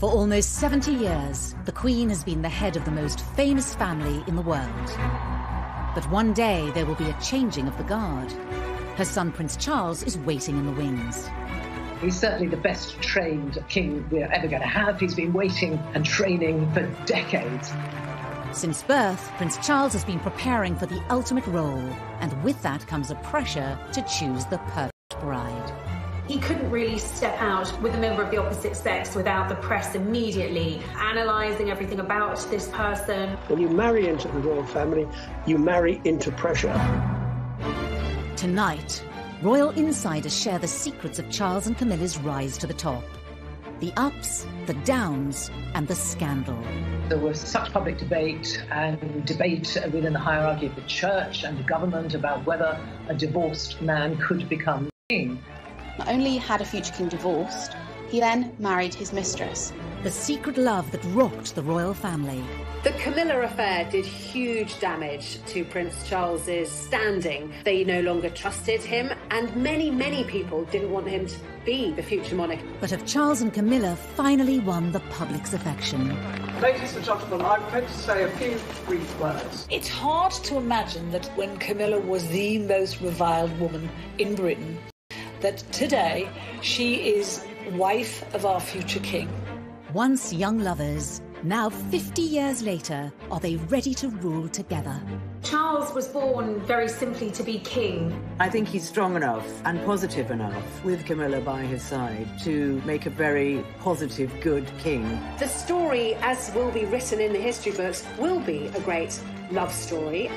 For almost 70 years, the Queen has been the head of the most famous family in the world. But one day there will be a changing of the guard. Her son Prince Charles is waiting in the wings. He's certainly the best trained king we're ever going to have. He's been waiting and training for decades. Since birth, Prince Charles has been preparing for the ultimate role, and with that comes a pressure to choose the perfect bride. He couldn't really step out with a member of the opposite sex without the press immediately analysing everything about this person. When you marry into the royal family, you marry into pressure. Tonight, royal insiders share the secrets of Charles and Camilla's rise to the top. The ups, the downs, and the scandal. There was such public debate and debate within the hierarchy of the church and the government about whether a divorced man could become king. Not only had a future king divorced, he then married his mistress. The secret love that rocked the royal family. The Camilla affair did huge damage to Prince Charles's standing. They no longer trusted him, and many, many people didn't want him to be the future monarch. But have Charles and Camilla finally won the public's affection? Ladies and gentlemen, I'm going to say a few brief words. It's hard to imagine that when Camilla was the most reviled woman in Britain, that today she is wife of our future king. Once young lovers, now 50 years later, are they ready to rule together? Charles was born very simply to be king. I think he's strong enough and positive enough, with Camilla by his side, to make a very positive, good king. The story, as will be written in the history books, will be a great love story.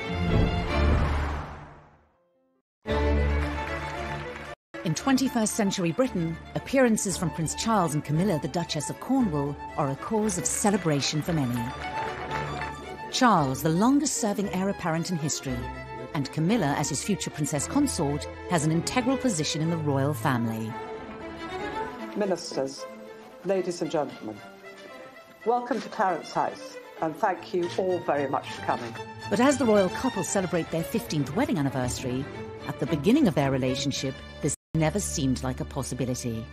In 21st century Britain, appearances from Prince Charles and Camilla, the Duchess of Cornwall, are a cause of celebration for many. Charles, the longest serving heir apparent in history, and Camilla, as his future princess consort, has an integral position in the royal family. Ministers, ladies and gentlemen, welcome to Clarence House, and thank you all very much for coming. But as the royal couple celebrate their 15th wedding anniversary, at the beginning of their relationship, this never seemed like a possibility.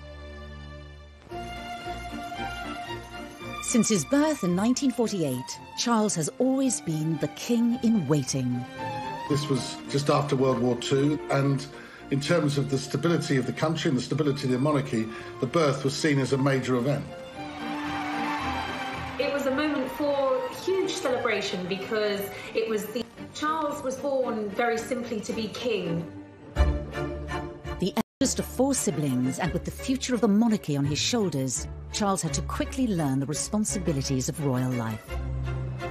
Since his birth in 1948, Charles has always been the king in waiting. This was just after World War II, and in terms of the stability of the country and the stability of the monarchy, the birth was seen as a major event. It was a moment for huge celebration because it was the Charles was born very simply to be king. The eldest of four siblings, and with the future of the monarchy on his shoulders, Charles had to quickly learn the responsibilities of royal life.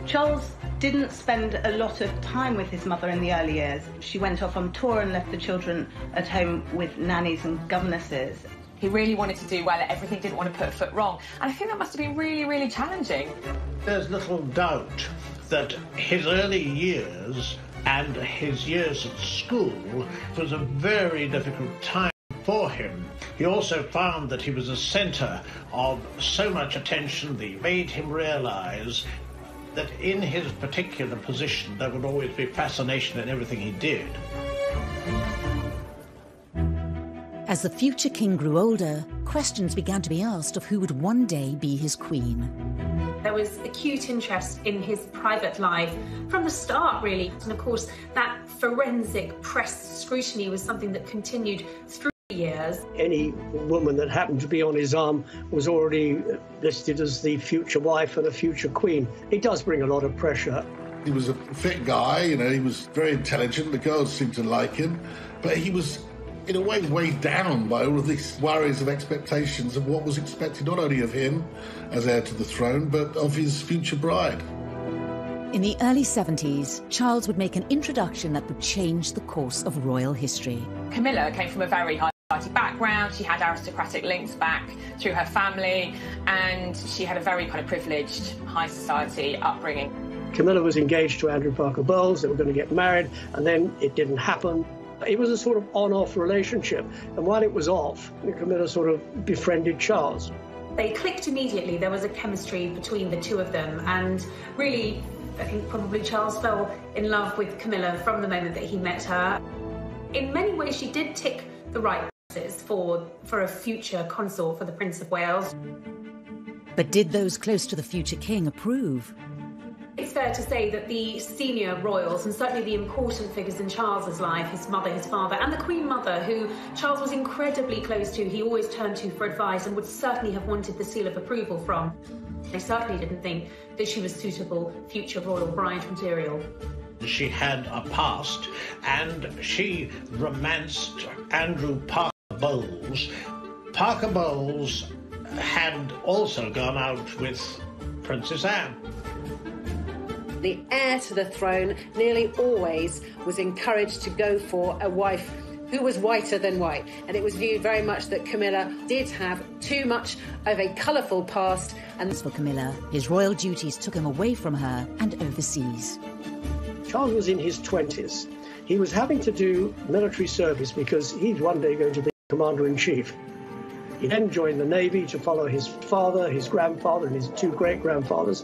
Charles didn't spend a lot of time with his mother in the early years. She went off on tour and left the children at home with nannies and governesses. He really wanted to do well at everything, didn't want to put a foot wrong. And I think that must have been really, really challenging. There's little doubt that his early years and his years at school was a very difficult time for him. He also found that he was a centre of so much attention that he made him realise that in his particular position there would always be fascination in everything he did. As the future king grew older, questions began to be asked of who would one day be his queen. There was acute interest in his private life from the start, really. And of course, that forensic press scrutiny was something that continued through the years. Any woman that happened to be on his arm was already listed as the future wife and a future queen. It does bring a lot of pressure. He was a fit guy, you know, he was very intelligent. The girls seemed to like him, but he was in a way weighed down by all of these worries and expectations of what was expected not only of him as heir to the throne, but of his future bride. In the early 70s, Charles would make an introduction that would change the course of royal history. Camilla came from a very high society background. She had aristocratic links back through her family, and she had a very kind of privileged high society upbringing. Camilla was engaged to Andrew Parker Bowles. They were going to get married, and then it didn't happen. It was a sort of on off relationship. And while it was off, Camilla sort of befriended Charles. They clicked immediately. There was a chemistry between the two of them. And really, I think probably Charles fell in love with Camilla from the moment that he met her. In many ways, she did tick the right boxes for, for a future consort for the Prince of Wales. But did those close to the future king approve? It's fair to say that the senior royals, and certainly the important figures in Charles's life, his mother, his father, and the Queen Mother, who Charles was incredibly close to, he always turned to for advice and would certainly have wanted the seal of approval from. They certainly didn't think that she was suitable future royal bride material. She had a past, and she romanced Andrew Parker Bowles. Parker Bowles had also gone out with Princess Anne. The heir to the throne nearly always was encouraged to go for a wife who was whiter than white. And it was viewed very much that Camilla did have too much of a colourful past. And as for Camilla, his royal duties took him away from her and overseas. Charles was in his 20s. He was having to do military service because he's one day going to be commander in chief. He then joined the Navy to follow his father, his grandfather, and his two great grandfathers.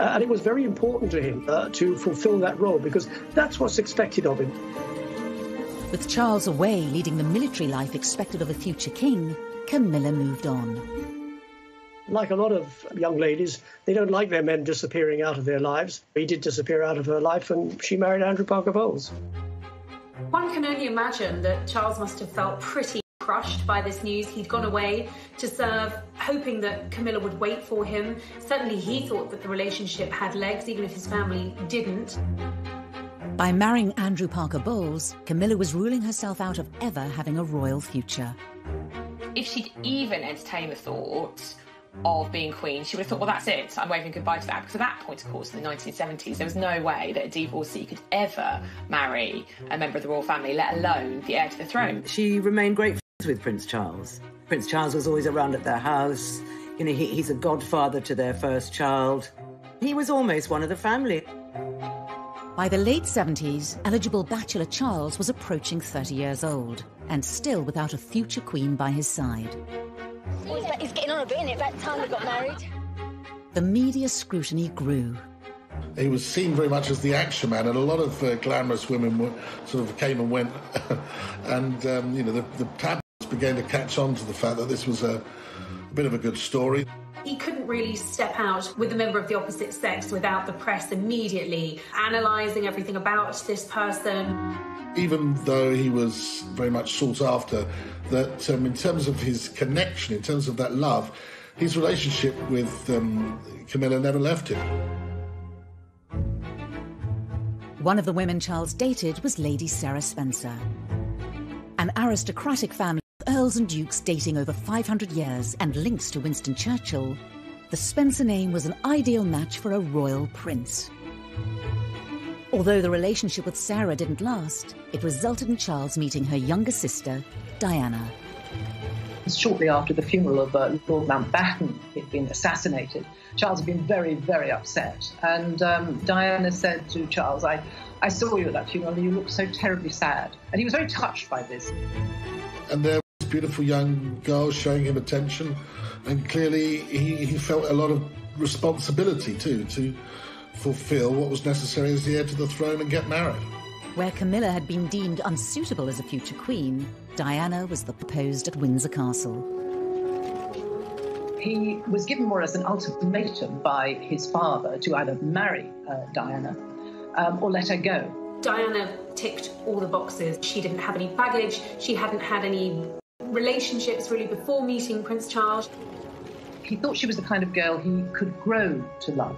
Uh, and it was very important to him uh, to fulfill that role because that's what's expected of him. With Charles away leading the military life expected of a future king, Camilla moved on. Like a lot of young ladies, they don't like their men disappearing out of their lives. He did disappear out of her life, and she married Andrew Parker Bowles. One can only imagine that Charles must have felt pretty crushed by this news. He'd gone away to serve, hoping that Camilla would wait for him. Certainly, he thought that the relationship had legs, even if his family didn't. By marrying Andrew Parker Bowles, Camilla was ruling herself out of ever having a royal future. If she'd even entertained the thought of being queen, she would have thought, well, that's it. I'm waving goodbye to that. Because at that point, of course, in the 1970s, there was no way that a divorcee could ever marry a member of the royal family, let alone the heir to the throne. She remained great friends with Prince Charles. Prince Charles was always around at their house. You know, he, he's a godfather to their first child. He was almost one of the family. By the late 70s, eligible bachelor Charles was approaching 30 years old and still without a future queen by his side. He's getting on a bit, isn't it? About time we got married. The media scrutiny grew. He was seen very much as the action man, and a lot of uh, glamorous women were, sort of came and went. and, um, you know, the, the tabloids began to catch on to the fact that this was a, a bit of a good story. He couldn't really step out with a member of the opposite sex without the press immediately analysing everything about this person. Even though he was very much sought after, that um, in terms of his connection, in terms of that love, his relationship with um, Camilla never left him. One of the women Charles dated was Lady Sarah Spencer. An aristocratic family of earls and dukes dating over 500 years and links to Winston Churchill, the Spencer name was an ideal match for a royal prince. Although the relationship with Sarah didn't last, it resulted in Charles meeting her younger sister, Diana. Shortly after the funeral of uh, Lord Mountbatten he'd been assassinated, Charles had been very, very upset. And um, Diana said to Charles, I, I saw you at that funeral and you looked so terribly sad. And he was very touched by this. And there was beautiful young girl showing him attention. And clearly he, he felt a lot of responsibility too to fulfill what was necessary as the heir to the throne and get married. Where Camilla had been deemed unsuitable as a future queen, Diana was the proposed at Windsor Castle. He was given more as an ultimatum by his father to either marry uh, Diana um, or let her go. Diana ticked all the boxes. She didn't have any baggage, she hadn't had any relationships really before meeting Prince Charles. He thought she was the kind of girl he could grow to love.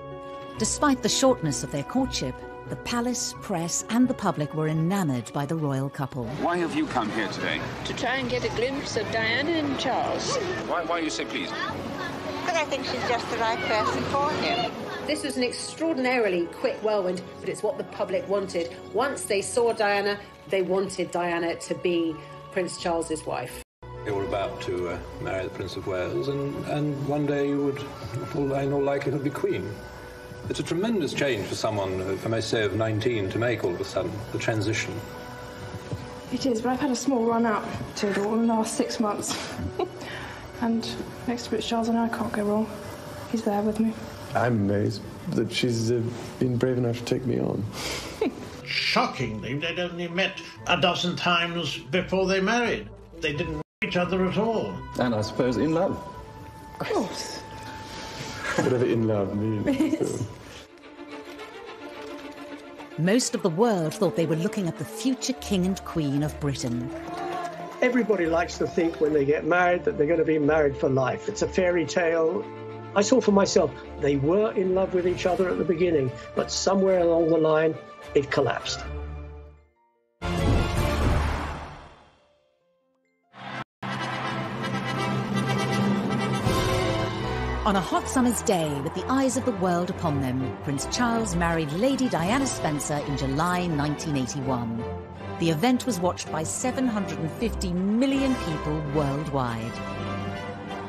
Despite the shortness of their courtship, the palace, press, and the public were enamoured by the royal couple. Why have you come here today? To try and get a glimpse of Diana and Charles. Why, why you say please? Because I think she's just the right person for him. This was an extraordinarily quick whirlwind, but it's what the public wanted. Once they saw Diana, they wanted Diana to be Prince Charles's wife. You were about to uh, marry the Prince of Wales, and, and one day you would, in all likelihood, be Queen. It's a tremendous change for someone, if I may say, of 19 to make all of a sudden, the transition. It is, but I've had a small run out to it all in the last six months. and next to Prince Charles and I can't go wrong. He's there with me. I'm amazed that she's uh, been brave enough to take me on. Shockingly, they'd only met a dozen times before they married. They didn't know each other at all. And I suppose in love. Of course. whatever in love means. So. Most of the world thought they were looking at the future king and queen of Britain. Everybody likes to think when they get married that they're going to be married for life. It's a fairy tale. I saw for myself, they were in love with each other at the beginning, but somewhere along the line, it collapsed. On a hot summer's day, with the eyes of the world upon them, Prince Charles married Lady Diana Spencer in July 1981. The event was watched by 750 million people worldwide.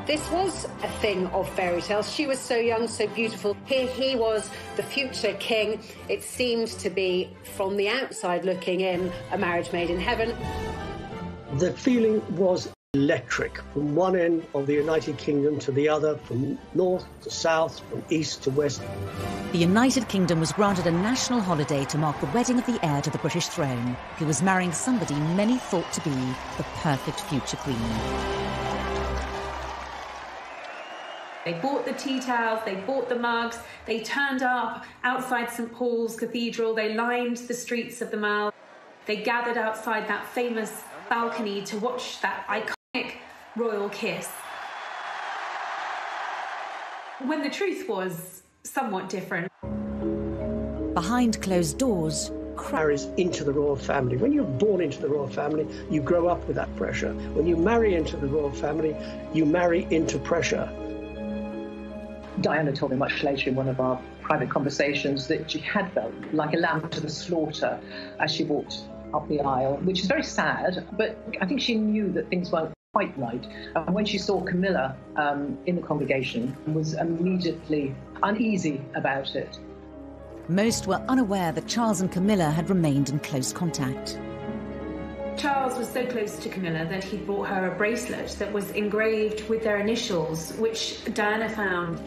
This was a thing of fairy tales. She was so young, so beautiful. Here he was, the future king. It seemed to be, from the outside looking in, a marriage made in heaven. The feeling was electric from one end of the United Kingdom to the other, from north to south, from east to west. The United Kingdom was granted a national holiday to mark the wedding of the heir to the British throne, who was marrying somebody many thought to be the perfect future queen. They bought the tea towels, they bought the mugs, they turned up outside St Paul's Cathedral, they lined the streets of the Mall, they gathered outside that famous balcony to watch that iconic royal kiss. When the truth was somewhat different. Behind closed doors, marries into the royal family. When you're born into the royal family, you grow up with that pressure. When you marry into the royal family, you marry into pressure. Diana told me much later in one of our private conversations that she had felt like a lamb to the slaughter as she walked up the aisle, which is very sad, but I think she knew that things weren't quite right. And when she saw Camilla um, in the congregation, was immediately uneasy about it. Most were unaware that Charles and Camilla had remained in close contact. Charles was so close to Camilla that he brought her a bracelet that was engraved with their initials, which Diana found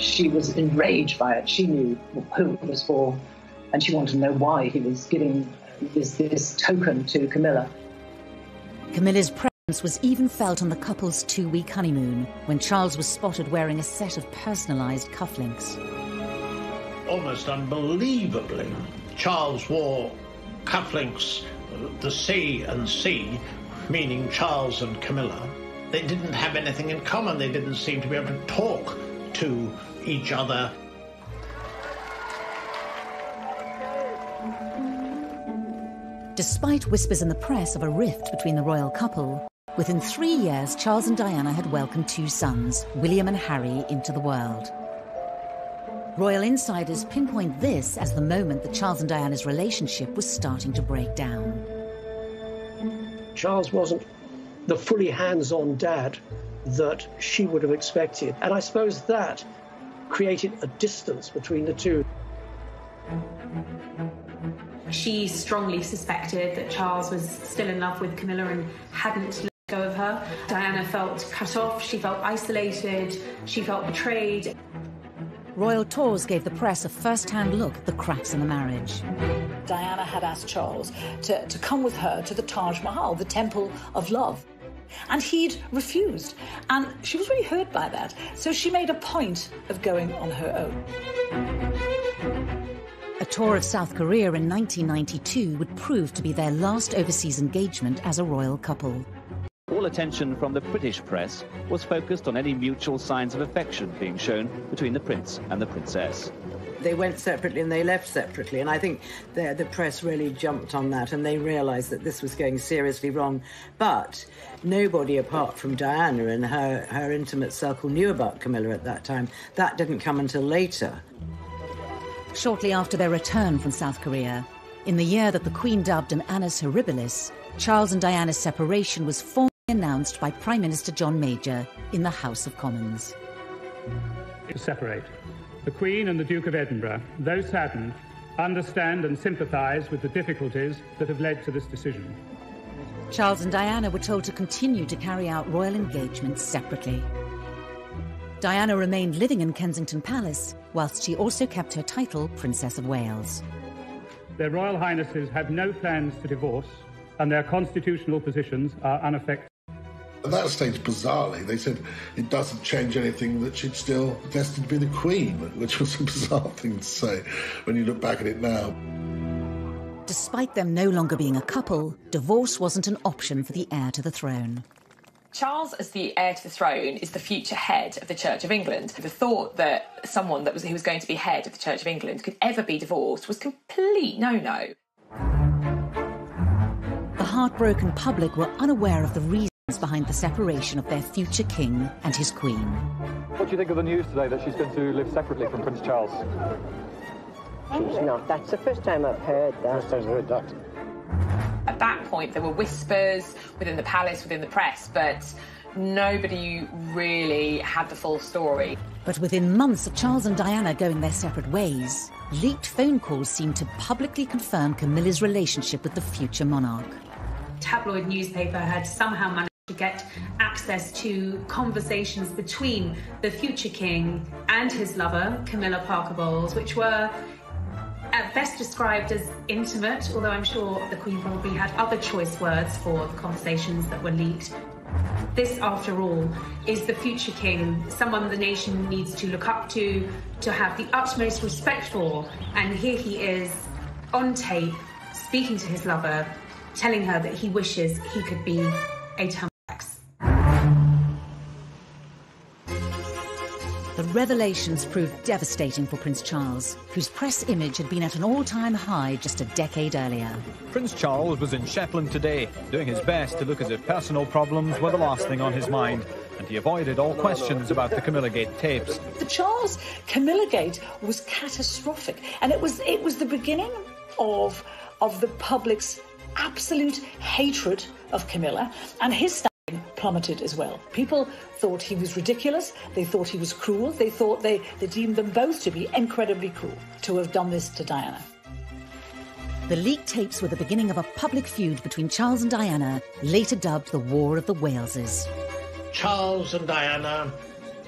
she was enraged by it. She knew who it was for, and she wanted to know why he was giving this, this token to Camilla. Camilla's presence was even felt on the couple's two week honeymoon when Charles was spotted wearing a set of personalised cufflinks. Almost unbelievably, Charles wore cufflinks, the C and C, meaning Charles and Camilla. They didn't have anything in common. They didn't seem to be able to talk to each other. Despite whispers in the press of a rift between the royal couple, within three years Charles and Diana had welcomed two sons, William and Harry, into the world. Royal insiders pinpoint this as the moment that Charles and Diana's relationship was starting to break down. Charles wasn't the fully hands on dad that she would have expected. And I suppose that created a distance between the two. She strongly suspected that Charles was still in love with Camilla and hadn't let go of her. Diana felt cut off, she felt isolated, she felt betrayed. Royal tours gave the press a first hand look at the cracks in the marriage. Diana had asked Charles to, to come with her to the Taj Mahal, the Temple of Love. And he'd refused. And she was really hurt by that. So she made a point of going on her own. A tour of South Korea in 1992 would prove to be their last overseas engagement as a royal couple. All attention from the British press was focused on any mutual signs of affection being shown between the prince and the princess they went separately and they left separately. And I think the, the press really jumped on that and they realised that this was going seriously wrong. But nobody apart from Diana and her, her intimate circle knew about Camilla at that time. That didn't come until later. Shortly after their return from South Korea, in the year that the Queen dubbed an annus horribilis, Charles and Diana's separation was formally announced by Prime Minister John Major in the House of Commons. To separate the Queen and the Duke of Edinburgh, though saddened, understand and sympathise with the difficulties that have led to this decision. Charles and Diana were told to continue to carry out royal engagements separately. Diana remained living in Kensington Palace, whilst she also kept her title Princess of Wales. Their Royal Highnesses have no plans to divorce, and their constitutional positions are unaffected. At that stage, bizarrely, they said it doesn't change anything that she's still destined to be the Queen, which was a bizarre thing to say when you look back at it now. Despite them no longer being a couple, divorce wasn't an option for the heir to the throne. Charles, as the heir to the throne, is the future head of the Church of England. The thought that someone that was who was going to be head of the Church of England could ever be divorced was complete no-no. The heartbroken public were unaware of the reasons behind the separation of their future king and his queen. What do you think of the news today that she's going to live separately from Prince Charles? She's not. That's the first time I've heard that. First time I've heard that. At that point, there were whispers within the palace, within the press, but nobody really had the full story. But within months of Charles and Diana going their separate ways, leaked phone calls seemed to publicly confirm Camilla's relationship with the future monarch. Tabloid newspaper had somehow managed to get access to conversations between the future king and his lover, Camilla Parker Bowles, which were at best described as intimate, although I'm sure the Queen probably had other choice words for the conversations that were leaked. This, after all, is the future king, someone the nation needs to look up to, to have the utmost respect for. And here he is on tape, speaking to his lover, telling her that he wishes he could be a Tom revelations proved devastating for Prince Charles, whose press image had been at an all-time high just a decade earlier. Prince Charles was in Shetland today, doing his best to look as if personal problems were the last thing on his mind, and he avoided all questions about the Camilla Gate tapes. The Charles Camilla Gate was catastrophic, and it was it was the beginning of of the public's absolute hatred of Camilla and his standing plummeted as well. People thought he was ridiculous, they thought he was cruel, they thought they, they deemed them both to be incredibly cruel to have done this to Diana. The leaked tapes were the beginning of a public feud between Charles and Diana, later dubbed the War of the Waleses. Charles and Diana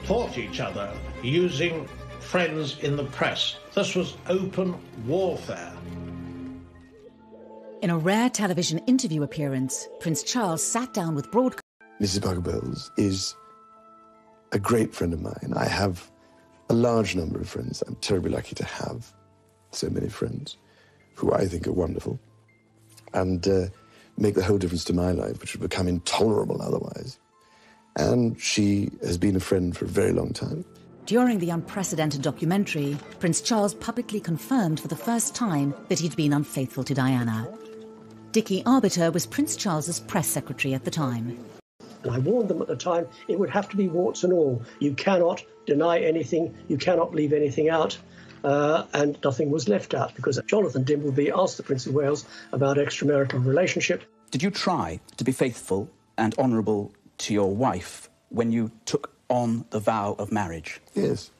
fought each other using friends in the press. This was open warfare. In a rare television interview appearance, Prince Charles sat down with broadcast. Mrs. Bowles is a great friend of mine. I have a large number of friends. I'm terribly lucky to have so many friends who I think are wonderful and uh, make the whole difference to my life, which would become intolerable otherwise. And she has been a friend for a very long time. During the unprecedented documentary, Prince Charles publicly confirmed for the first time that he'd been unfaithful to Diana. Dickie Arbiter was Prince Charles's press secretary at the time. And I warned them at the time it would have to be warts and all. You cannot deny anything, you cannot leave anything out. Uh, and nothing was left out because Jonathan Dimbleby asked the Prince of Wales about extramarital relationship. Did you try to be faithful and honourable to your wife when you took on the vow of marriage? Yes,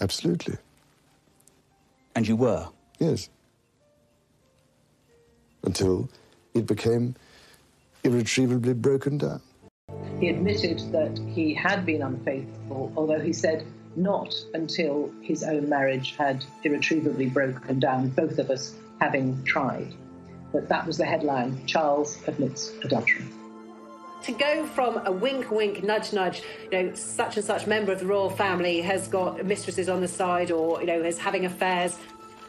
absolutely. And you were? Yes. Until it became irretrievably broken down. He admitted that he had been unfaithful, although he said not until his own marriage had irretrievably broken down, both of us having tried. But that was the headline Charles admits adultery. To go from a wink, wink, nudge, nudge, you know, such and such member of the royal family has got mistresses on the side or, you know, is having affairs,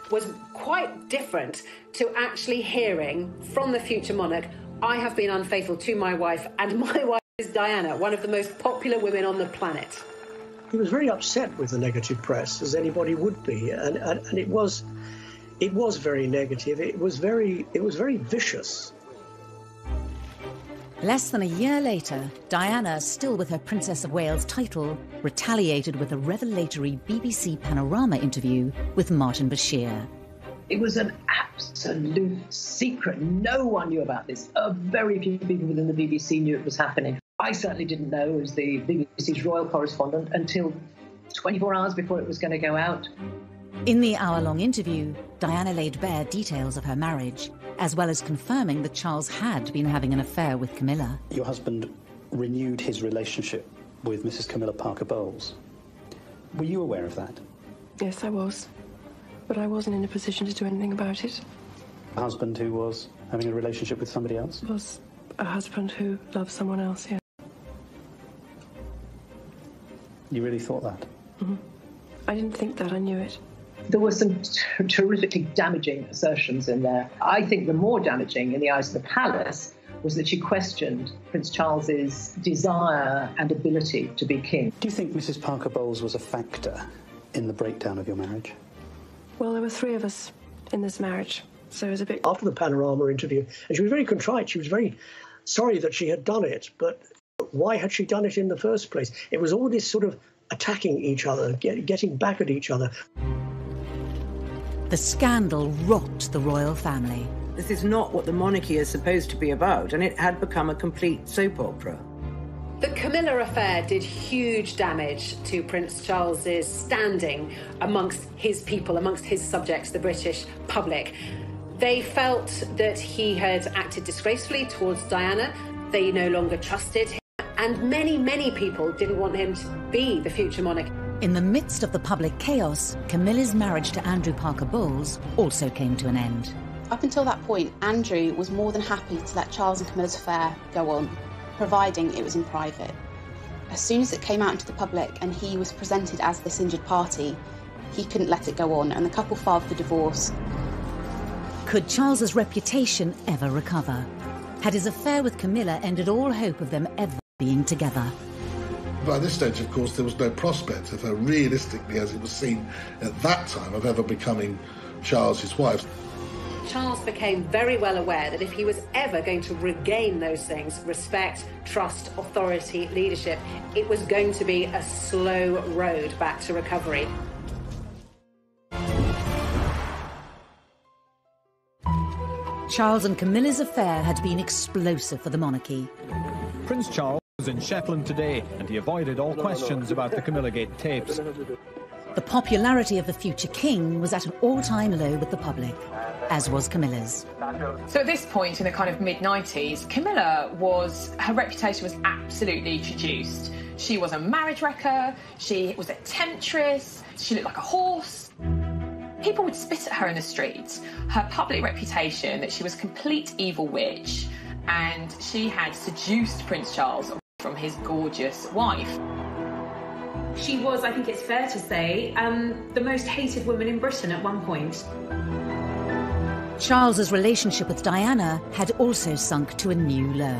was quite different to actually hearing from the future monarch, I have been unfaithful to my wife, and my wife is Diana, one of the most popular women on the planet. He was very upset with the negative press, as anybody would be, and, and, and it was it was very negative. It was very it was very vicious. Less than a year later, Diana, still with her Princess of Wales title, retaliated with a revelatory BBC Panorama interview with Martin Bashir. It was an absolute secret. No one knew about this. Uh, very few people within the BBC knew it was happening. I certainly didn't know as the BBC's royal correspondent until 24 hours before it was going to go out. In the hour long interview, Diana laid bare details of her marriage, as well as confirming that Charles had been having an affair with Camilla. Your husband renewed his relationship with Mrs. Camilla Parker Bowles. Were you aware of that? Yes, I was. But I wasn't in a position to do anything about it. A husband who was having a relationship with somebody else? Was a husband who loved someone else, yeah. You really thought that? hmm I didn't think that, I knew it. There were some t- terrifically damaging assertions in there. I think the more damaging in the eyes of the palace was that she questioned Prince Charles's desire and ability to be king. Do you think Mrs. Parker Bowles was a factor in the breakdown of your marriage? Well, there were three of us in this marriage, so it was a bit. After the Panorama interview, and she was very contrite. She was very sorry that she had done it, but why had she done it in the first place? It was all this sort of attacking each other, get, getting back at each other. The scandal rocked the royal family. This is not what the monarchy is supposed to be about, and it had become a complete soap opera. The Camilla affair did huge damage to Prince Charles's standing amongst his people, amongst his subjects, the British public. They felt that he had acted disgracefully towards Diana. They no longer trusted him. And many, many people didn't want him to be the future monarch. In the midst of the public chaos, Camilla's marriage to Andrew Parker Bowles also came to an end. Up until that point, Andrew was more than happy to let Charles and Camilla's affair go on, providing it was in private. As soon as it came out into the public and he was presented as this injured party, he couldn't let it go on, and the couple filed for divorce. Could Charles's reputation ever recover? Had his affair with Camilla ended all hope of them ever being together? By this stage, of course, there was no prospect of her realistically, as it was seen at that time, of ever becoming Charles's wife. Charles became very well aware that if he was ever going to regain those things respect, trust, authority, leadership it was going to be a slow road back to recovery. Charles and Camilla's affair had been explosive for the monarchy. Prince Charles was in Shetland today, and he avoided all questions about the Camilla Gate tapes. The popularity of the future king was at an all time low with the public, as was Camilla's. So at this point in the kind of mid 90s, Camilla was, her reputation was absolutely traduced. She was a marriage wrecker, she was a temptress, she looked like a horse. People would spit at her in the streets. Her public reputation that she was a complete evil witch and she had seduced Prince Charles from his gorgeous wife. She was, I think it's fair to say, um, the most hated woman in Britain at one point. Charles's relationship with Diana had also sunk to a new low.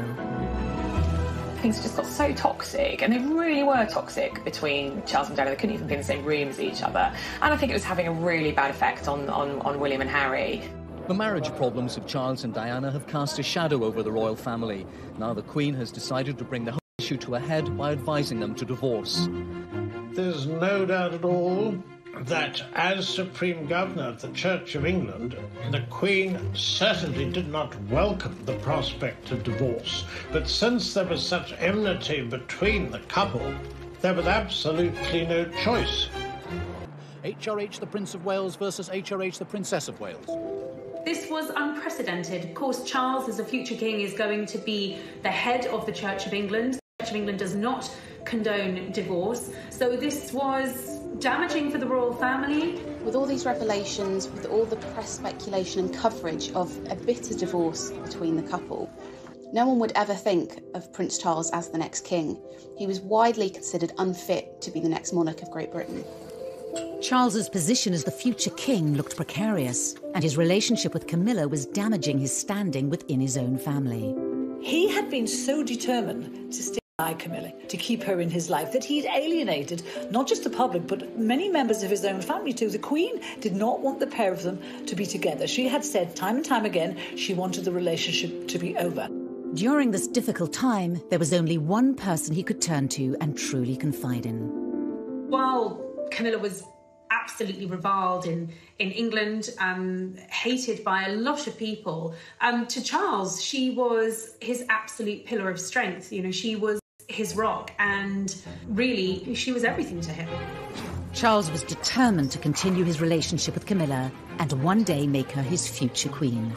Things just got so toxic, and they really were toxic between Charles and Diana. They couldn't even be in the same room as each other. And I think it was having a really bad effect on, on, on William and Harry. The marriage problems of Charles and Diana have cast a shadow over the royal family. Now the Queen has decided to bring the whole issue to a head by advising them to divorce. There's no doubt at all that as Supreme Governor of the Church of England, the Queen certainly did not welcome the prospect of divorce. But since there was such enmity between the couple, there was absolutely no choice. HRH the Prince of Wales versus HRH the Princess of Wales. This was unprecedented. Of course, Charles, as a future king, is going to be the head of the Church of England. The Church of England does not condone divorce. So this was damaging for the royal family. With all these revelations, with all the press speculation and coverage of a bitter divorce between the couple, no one would ever think of Prince Charles as the next king. He was widely considered unfit to be the next monarch of Great Britain. Charles's position as the future king looked precarious, and his relationship with Camilla was damaging his standing within his own family. He had been so determined to stay by Camilla, to keep her in his life, that he'd alienated not just the public, but many members of his own family too. The Queen did not want the pair of them to be together. She had said time and time again she wanted the relationship to be over. During this difficult time, there was only one person he could turn to and truly confide in. While Camilla was absolutely reviled in, in England, um, hated by a lot of people. Um, to Charles, she was his absolute pillar of strength. You know, she was his rock, and really, she was everything to him. Charles was determined to continue his relationship with Camilla and one day make her his future queen.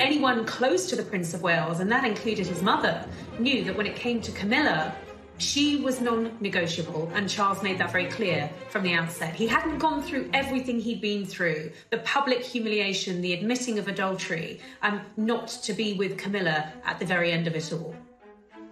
Anyone close to the Prince of Wales, and that included his mother, knew that when it came to Camilla, she was non negotiable, and Charles made that very clear from the outset. He hadn't gone through everything he'd been through the public humiliation, the admitting of adultery, and not to be with Camilla at the very end of it all.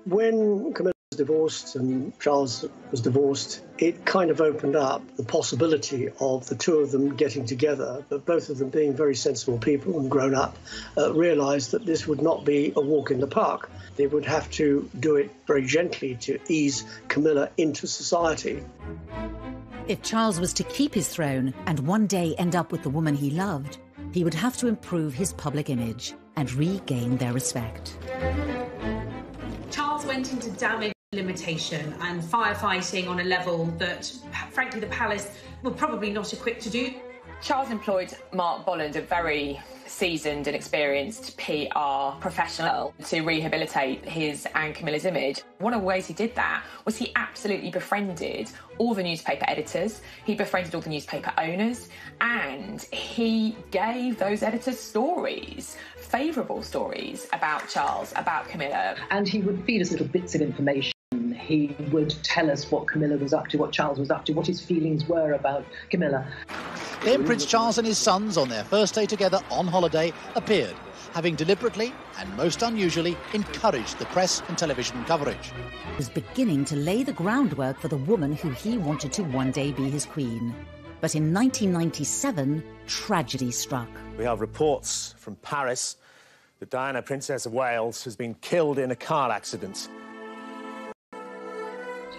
When Camilla was divorced and Charles was divorced, it kind of opened up the possibility of the two of them getting together, but both of them being very sensible people and grown up, uh, realised that this would not be a walk in the park. They would have to do it very gently to ease Camilla into society. If Charles was to keep his throne and one day end up with the woman he loved, he would have to improve his public image and regain their respect. Charles went into damage limitation and firefighting on a level that, frankly, the palace were probably not equipped to do. Charles employed Mark Bolland, a very seasoned and experienced PR professional, to rehabilitate his and Camilla's image. One of the ways he did that was he absolutely befriended all the newspaper editors, he befriended all the newspaper owners, and he gave those editors stories, favourable stories about Charles, about Camilla. And he would feed us little bits of information. He would tell us what Camilla was up to, what Charles was up to, what his feelings were about Camilla. Then Prince Charles and his sons, on their first day together on holiday, appeared, having deliberately and most unusually encouraged the press and television coverage. He was beginning to lay the groundwork for the woman who he wanted to one day be his queen. But in 1997, tragedy struck. We have reports from Paris that Diana, Princess of Wales, has been killed in a car accident.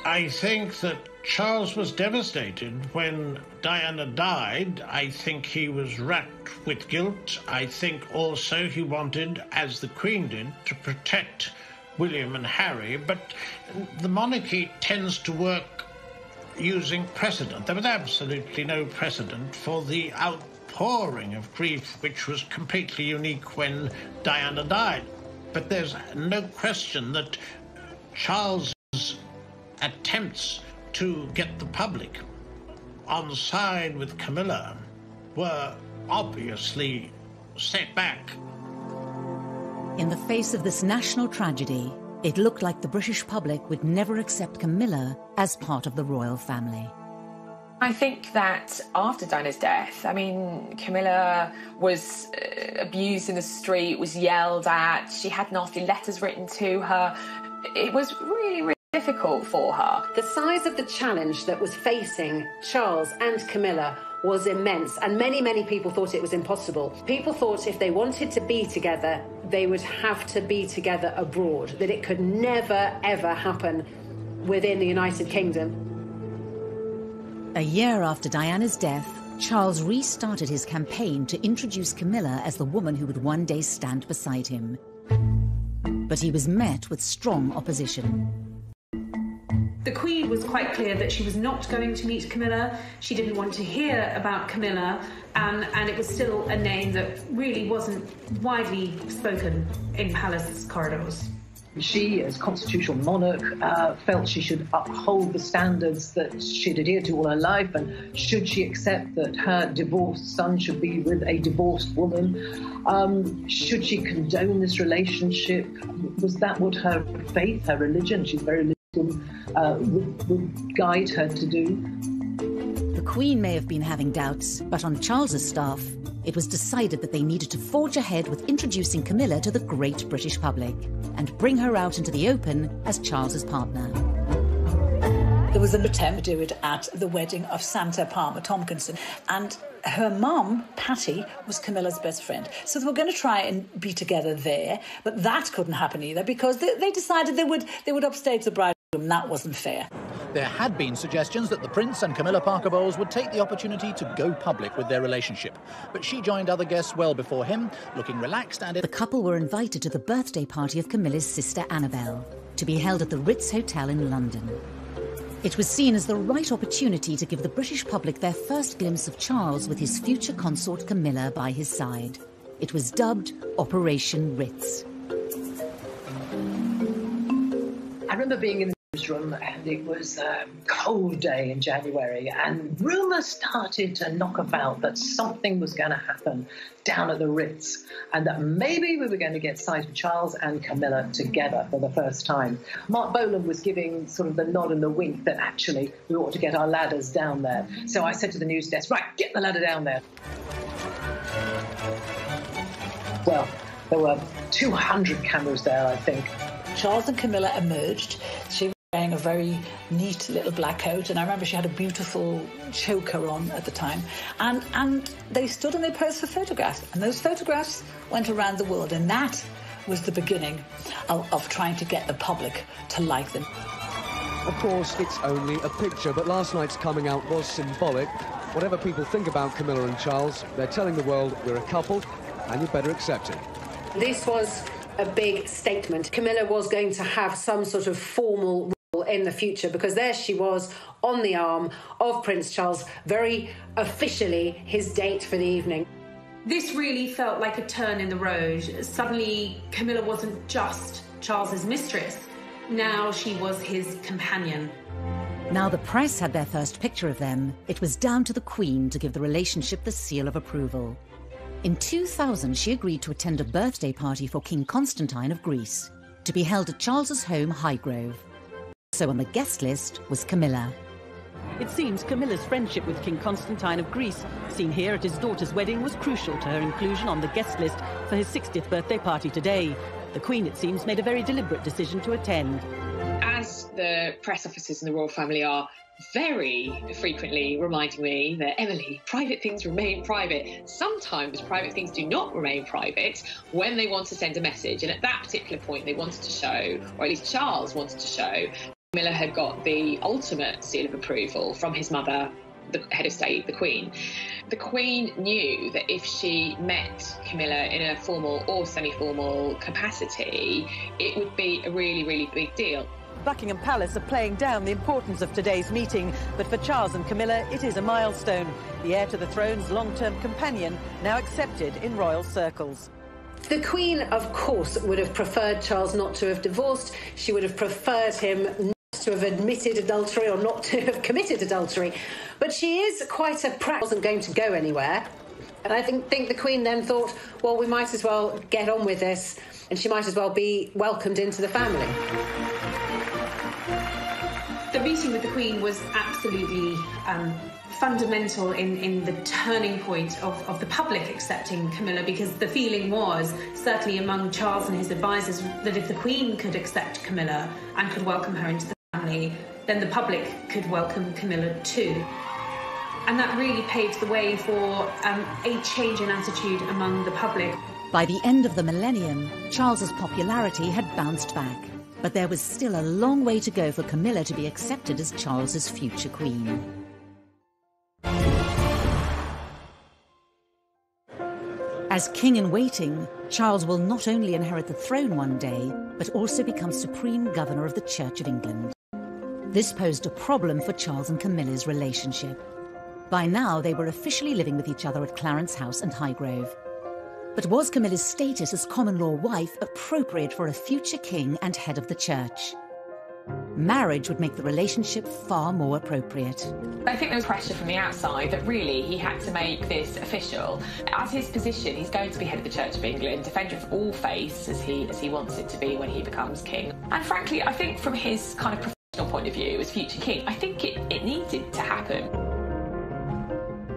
I think that Charles was devastated when Diana died. I think he was racked with guilt. I think also he wanted, as the Queen did, to protect William and Harry. But the monarchy tends to work using precedent. There was absolutely no precedent for the outpouring of grief, which was completely unique when Diana died. But there's no question that Charles attempts to get the public on side with Camilla were obviously set back. In the face of this national tragedy, it looked like the British public would never accept Camilla as part of the royal family. I think that after Diana's death, I mean, Camilla was uh, abused in the street, was yelled at, she had nasty letters written to her. It was really, really difficult for her. The size of the challenge that was facing Charles and Camilla was immense, and many, many people thought it was impossible. People thought if they wanted to be together, they would have to be together abroad, that it could never, ever happen within the United Kingdom. A year after Diana's death, Charles restarted his campaign to introduce Camilla as the woman who would one day stand beside him. But he was met with strong opposition. The Queen was quite clear that she was not going to meet Camilla. She didn't want to hear about Camilla, and, and it was still a name that really wasn't widely spoken in palace corridors. She, as constitutional monarch, uh, felt she should uphold the standards that she'd adhered to all her life, and should she accept that her divorced son should be with a divorced woman, um, should she condone this relationship? Was that what her faith, her religion? She's very uh, would, would guide her to do. The Queen may have been having doubts, but on Charles's staff, it was decided that they needed to forge ahead with introducing Camilla to the great British public and bring her out into the open as Charles's partner. There was an attempt to do it at the wedding of Santa Palmer Tomkinson, and her mum, Patty, was Camilla's best friend. So they were going to try and be together there, but that couldn't happen either because they, they decided they would they would upstage the bride. And that wasn't fair. There had been suggestions that the Prince and Camilla Parker Bowles would take the opportunity to go public with their relationship. But she joined other guests well before him, looking relaxed and. The couple were invited to the birthday party of Camilla's sister Annabel, to be held at the Ritz Hotel in London. It was seen as the right opportunity to give the British public their first glimpse of Charles with his future consort Camilla by his side. It was dubbed Operation Ritz. I remember being in newsroom and it was a cold day in January and rumours started to knock about that something was going to happen down at the Ritz and that maybe we were going to get sight of Charles and Camilla together for the first time. Mark Bolland was giving sort of the nod and the wink that actually we ought to get our ladders down there. So I said to the news desk, right, get the ladder down there. Well, there were 200 cameras there, I think. Charles and Camilla emerged. She wearing a very neat little black coat, and I remember she had a beautiful choker on at the time. And and they stood and they posed for photographs, and those photographs went around the world, and that was the beginning of, of trying to get the public to like them. Of course, it's only a picture, but last night's coming out was symbolic. Whatever people think about Camilla and Charles, they're telling the world we're a couple, and you better accept it. This was a big statement. Camilla was going to have some sort of formal role in the future because there she was on the arm of Prince Charles, very officially his date for the evening. This really felt like a turn in the road. Suddenly, Camilla wasn't just Charles's mistress. Now she was his companion. Now the press had their first picture of them, it was down to the Queen to give the relationship the seal of approval. In 2000, she agreed to attend a birthday party for King Constantine of Greece, to be held at Charles's home, Highgrove. So on the guest list was Camilla. It seems Camilla's friendship with King Constantine of Greece, seen here at his daughter's wedding, was crucial to her inclusion on the guest list for his 60th birthday party today. The Queen, it seems, made a very deliberate decision to attend. As the press officers in the royal family are very frequently reminding me that Emily, private things remain private. Sometimes private things do not remain private when they want to send a message. And at that particular point, they wanted to show, or at least Charles wanted to show, Miller had got the ultimate seal of approval from his mother, the head of state, the Queen. The Queen knew that if she met Camilla in a formal or semi formal capacity, it would be a really, really big deal. Buckingham Palace are playing down the importance of today's meeting, but for Charles and Camilla, it is a milestone. The heir to the throne's long term companion, now accepted in royal circles. The Queen, of course, would have preferred Charles not to have divorced. She would have preferred him not to have admitted adultery or not to have committed adultery. But she is quite a prac, wasn't going to go anywhere. And I think, think the Queen then thought, well, we might as well get on with this, and she might as well be welcomed into the family. The meeting with the Queen was absolutely um, fundamental in, in the turning point of, of the public accepting Camilla because the feeling was, certainly among Charles and his advisors, that if the Queen could accept Camilla and could welcome her into the family, then the public could welcome Camilla too. And that really paved the way for um, a change in attitude among the public. By the end of the millennium, Charles's popularity had bounced back, but there was still a long way to go for Camilla to be accepted as Charles's future queen. As king in waiting, Charles will not only inherit the throne one day, but also become supreme governor of the Church of England. This posed a problem for Charles and Camilla's relationship. By now, they were officially living with each other at Clarence House and Highgrove. But was Camilla's status as common law wife appropriate for a future king and head of the church? Marriage would make the relationship far more appropriate. I think there was pressure from the outside that really he had to make this official. As his position, he's going to be head of the Church of England, defender of all faiths, as he as he wants it to be when he becomes king. And frankly, I think from his kind of point of view as future king, I think it, it needed to happen.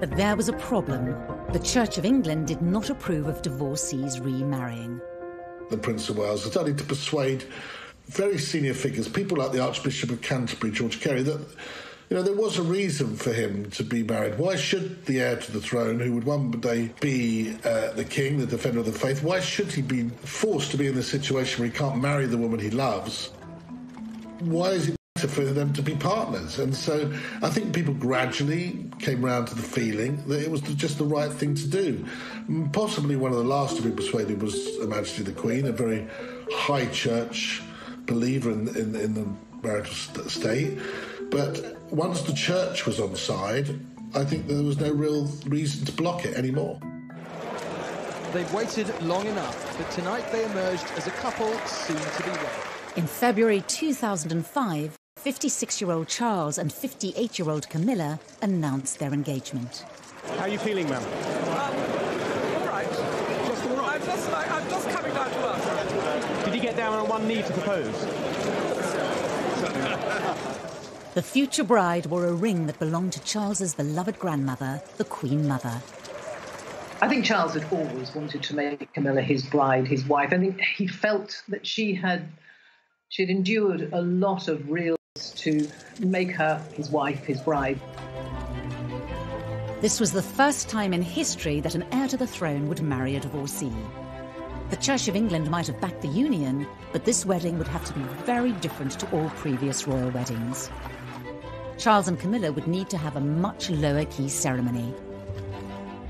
But there was a problem. The Church of England did not approve of divorcees remarrying. The Prince of Wales started to persuade very senior figures, people like the Archbishop of Canterbury, George Carey, that you know there was a reason for him to be married. Why should the heir to the throne, who would one day be uh, the king, the defender of the faith, why should he be forced to be in the situation where he can't marry the woman he loves? Why is it better for them to be partners? And so I think people gradually came round to the feeling that it was just the right thing to do. Possibly one of the last to be persuaded was Her Majesty the Queen, a very high church believer in, in, in the marital st- state. But once the church was on side, I think there was no real reason to block it anymore. They've waited long enough, but tonight they emerged as a couple soon to be wed. In February 2005, 56 year old Charles and 58 year old Camilla announced their engagement. How are you feeling, ma'am? Um, all right. Just all right? I'm just, like, I'm just coming down to earth. Did you get down on one knee to propose? The future bride wore a ring that belonged to Charles's beloved grandmother, the Queen Mother. I think Charles had always wanted to make Camilla his bride, his wife. I think he felt that she had she had endured a lot of real to make her his wife, his bride. This was the first time in history that an heir to the throne would marry a divorcee. The Church of England might have backed the union, but this wedding would have to be very different to all previous royal weddings. Charles and Camilla would need to have a much lower key ceremony.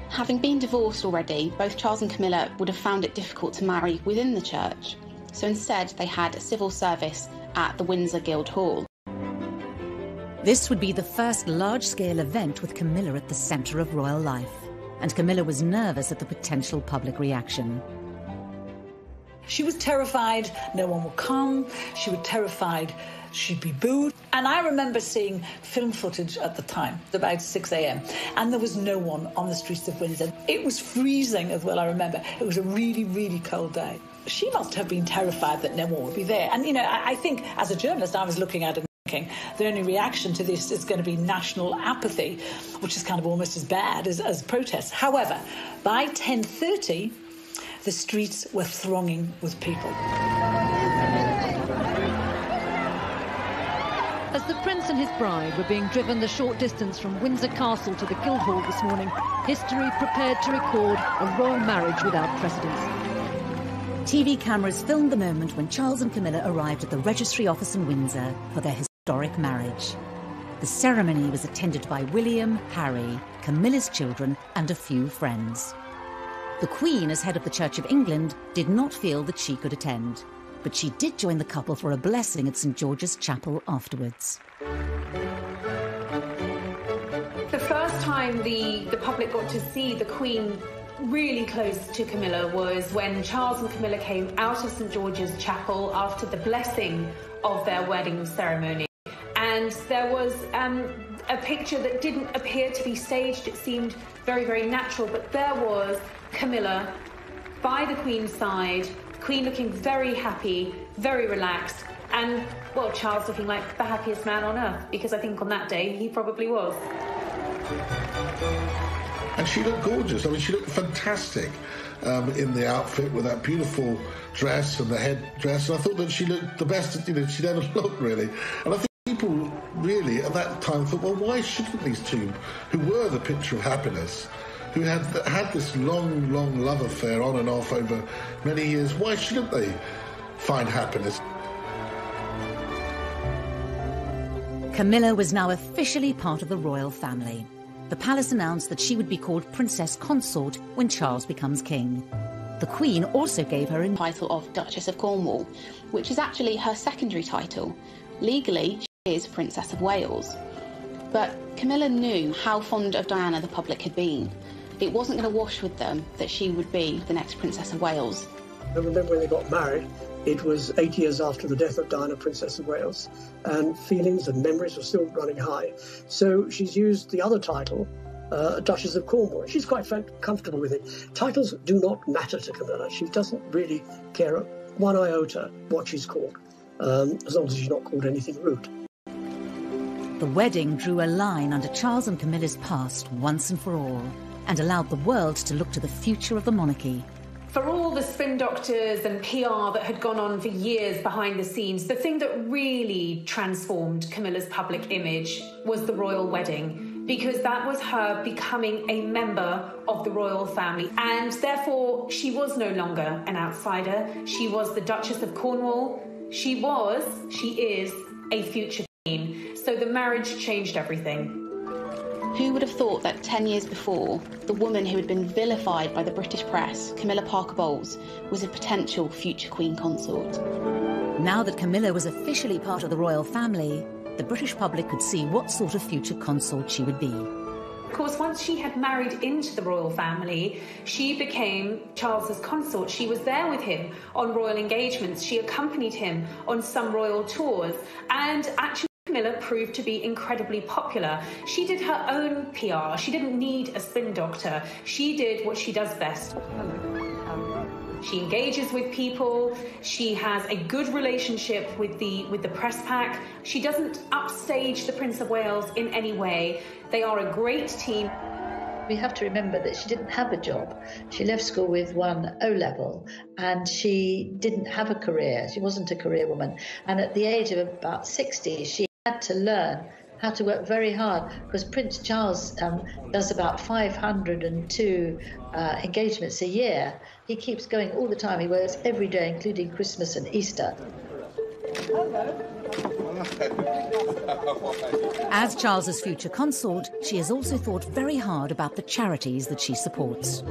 Having been divorced already, both Charles and Camilla would have found it difficult to marry within the church. So instead, they had a civil service at the Windsor Guildhall. This would be the first large scale event with Camilla at the centre of royal life, and Camilla was nervous at the potential public reaction. She was terrified no one would come. She was terrified she'd be booed. And I remember seeing film footage at the time, about 6 a.m., and there was no one on the streets of Windsor. It was freezing as well, I remember. It was a really, really cold day. She must have been terrified that no one would be there. And, you know, I, I think as a journalist, I was looking at it the only reaction to this is going to be national apathy, which is kind of almost as bad as, as protests. However, by 10.30, the streets were thronging with people. As the prince and his bride were being driven the short distance from Windsor Castle to the Guildhall this morning, history prepared to record a royal marriage without precedent. TV cameras filmed the moment when Charles and Camilla arrived at the registry office in Windsor for their historic marriage. The ceremony was attended by William, Harry, Camilla's children, and a few friends. The Queen, as head of the Church of England, did not feel that she could attend, but she did join the couple for a blessing at St George's Chapel afterwards. The first time the, the public got to see the Queen really close to Camilla was when Charles and Camilla came out of St George's Chapel after the blessing of their wedding ceremony. And there was um, a picture that didn't appear to be staged. It seemed very, very natural, but there was Camilla by the Queen's side, Queen looking very happy, very relaxed, and, well, Charles looking like the happiest man on earth, because I think on that day he probably was. And she looked gorgeous. I mean, she looked fantastic um, in the outfit with that beautiful dress and the head dress. And I thought that she looked the best, you know, she'd ever looked, really. And I think really at that time thought, well, why shouldn't these two, who were the picture of happiness, who had had this long, long love affair on and off over many years, why shouldn't they find happiness? Camilla was now officially part of the royal family. The palace announced that she would be called Princess Consort when Charles becomes king. The Queen also gave her a title of Duchess of Cornwall, which is actually her secondary title. Legally, she is Princess of Wales. But Camilla knew how fond of Diana the public had been. It wasn't going to wash with them that she would be the next Princess of Wales. And then when they got married, it was eight years after the death of Diana, Princess of Wales, and feelings and memories were still running high. So she's used the other title, uh, Duchess of Cornwall. She's quite comfortable with it. Titles do not matter to Camilla. She doesn't really care one iota what she's called, um, as long as she's not called anything rude. The wedding drew a line under Charles and Camilla's past once and for all, and allowed the world to look to the future of the monarchy for all the spin doctors and PR that had gone on for years behind the scenes, the thing that really transformed Camilla's public image was the royal wedding. Because that was her becoming a member of the royal family. And therefore, she was no longer an outsider. She was the Duchess of Cornwall. She was, she is, a future marriage changed everything. Who would have thought that 10 years before, the woman who had been vilified by the British press, Camilla Parker Bowles, was a potential future Queen consort? Now that Camilla was officially part of the royal family, the British public could see what sort of future consort she would be. Of course, once she had married into the royal family, she became Charles's consort. She was there with him on royal engagements. She accompanied him on some royal tours. And actually, Camilla proved to be incredibly popular. She did her own PR. She didn't need a spin doctor. She did what she does best. Um, she engages with people. She has a good relationship with the with the press pack. She doesn't upstage the Prince of Wales in any way. They are a great team. We have to remember that she didn't have a job. She left school with one O level and she didn't have a career. She wasn't a career woman. And at the age of about 60, she had to learn how to work very hard because Prince Charles um, does about 502 uh, engagements a year. He keeps going all the time. He works every day, including Christmas and Easter. As Charles's future consort, she has also thought very hard about the charities that she supports.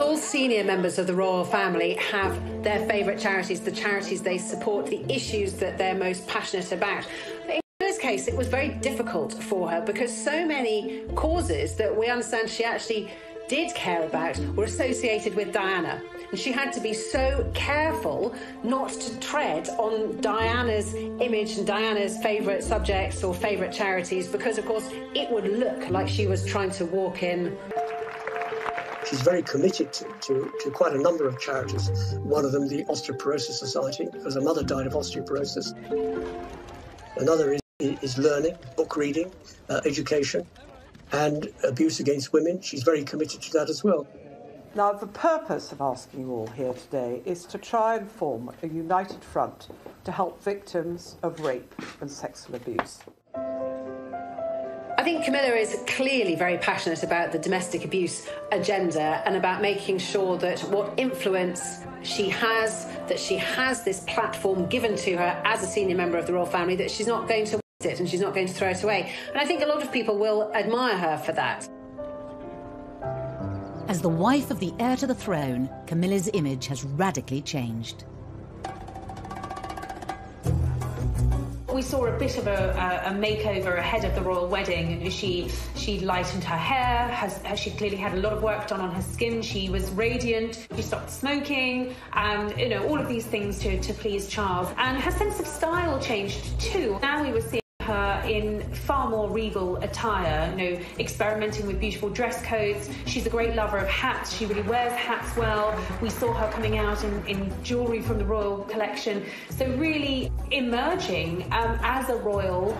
All senior members of the royal family have their favourite charities, the charities they support, the issues that they're most passionate about. Case, it was very difficult for her because so many causes that we understand she actually did care about were associated with Diana. And she had to be so careful not to tread on Diana's image and Diana's favourite subjects or favourite charities because, of course, it would look like she was trying to walk in She's very committed to, to, to, quite a number of charities. One of them, the Osteoporosis Society, because her mother died of osteoporosis. Another is, is learning, book reading, uh, education, and abuse against women. She's very committed to that as well. Now, the purpose of asking you all here today is to try and form a united front to help victims of rape and sexual abuse. I think Camilla is clearly very passionate about the domestic abuse agenda and about making sure that what influence she has, that she has this platform given to her as a senior member of the royal family, that she's not going to waste it and she's not going to throw it away. And I think a lot of people will admire her for that. As the wife of the heir to the throne, Camilla's image has radically changed. We saw a bit of a, a, makeover ahead of the royal wedding. She she lightened her hair. Has, she clearly had a lot of work done on her skin. She was radiant. She stopped smoking, and you know all of these things to to please Charles. And her sense of style changed too. Now we were seeing her in far more regal attire, you know, experimenting with beautiful dress codes. She's a great lover of hats. She really wears hats well. We saw her coming out in, in jewellery from the royal collection. So really emerging um, as a royal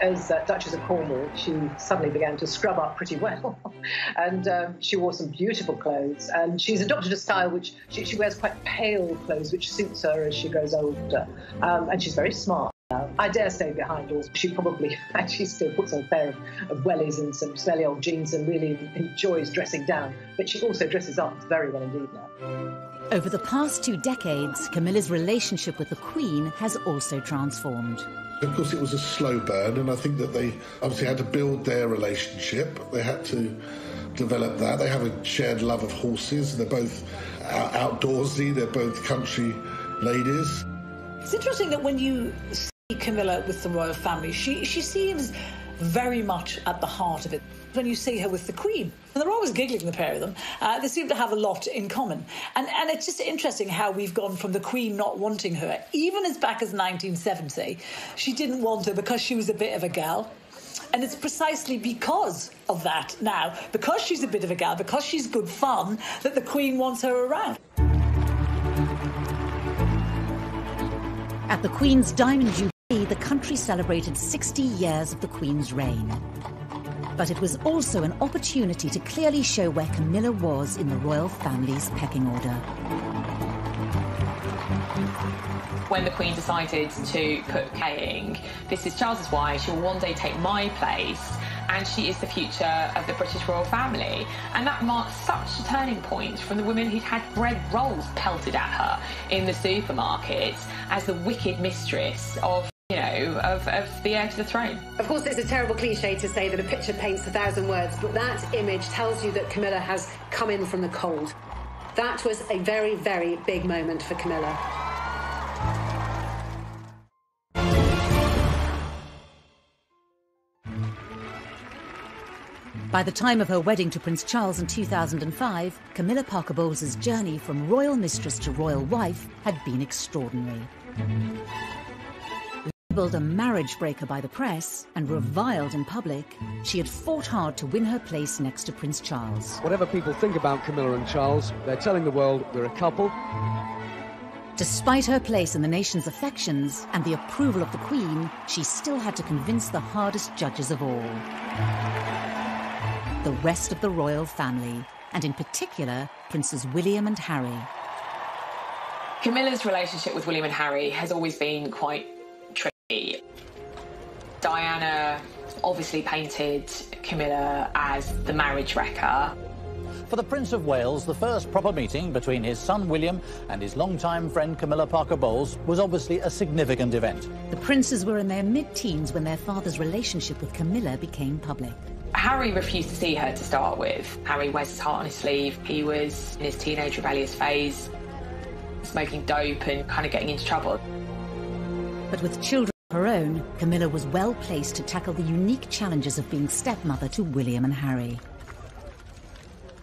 as uh, Duchess of Cornwall, she suddenly began to scrub up pretty well. and um, she wore some beautiful clothes. And she's adopted a style which she, she wears quite pale clothes, which suits her as she grows older. Um, and she's very smart. I dare say behind doors, she probably actually still puts on a pair of, of wellies and some smelly old jeans and really enjoys dressing down. But she also dresses up very well indeed now. Over the past two decades, Camilla's relationship with the Queen has also transformed. Of course, it was a slow burn, and I think that they obviously had to build their relationship. They had to develop that. They have a shared love of horses. They're both outdoorsy. They're both country ladies. It's interesting that when you Camilla with the royal family, she, she seems very much at the heart of it. When you see her with the Queen, and they're always giggling, the pair of them, uh, they seem to have a lot in common. And, and it's just interesting how we've gone from the Queen not wanting her, even as back as 1970, she didn't want her because she was a bit of a gal. And it's precisely because of that now, because she's a bit of a gal, because she's good fun, that the Queen wants her around. At the Queen's Diamond Jubilee, the country celebrated 60 years of the Queen's reign. But it was also an opportunity to clearly show where Camilla was in the royal family's pecking order. When the Queen decided to put paying, this is Charles's wife, she will one day take my place and she is the future of the British royal family. And that marks such a turning point from the woman who'd had bread rolls pelted at her in the supermarket as the wicked mistress of you know, of, of the heir to the throne. Of course, it's a terrible cliche to say that a picture paints a thousand words, but that image tells you that Camilla has come in from the cold. That was a very, very big moment for Camilla. By the time of her wedding to Prince Charles in 2005, Camilla Parker Bowles' journey from royal mistress to royal wife had been extraordinary. Labelled a marriage breaker by the press and reviled in public, she had fought hard to win her place next to Prince Charles. Whatever people think about Camilla and Charles, they're telling the world we're a couple. Despite her place in the nation's affections and the approval of the Queen, she still had to convince the hardest judges of all the rest of the royal family, and in particular, Princes William and Harry. Camilla's relationship with William and Harry has always been quite Diana obviously painted Camilla as the marriage wrecker. For the Prince of Wales, the first proper meeting between his son William and his longtime friend Camilla Parker Bowles was obviously a significant event. The princes were in their mid teens when their father's relationship with Camilla became public. Harry refused to see her to start with. Harry wears his heart on his sleeve. He was in his teenage rebellious phase, smoking dope and kind of getting into trouble. But with children of her own, Camilla was well placed to tackle the unique challenges of being stepmother to William and Harry.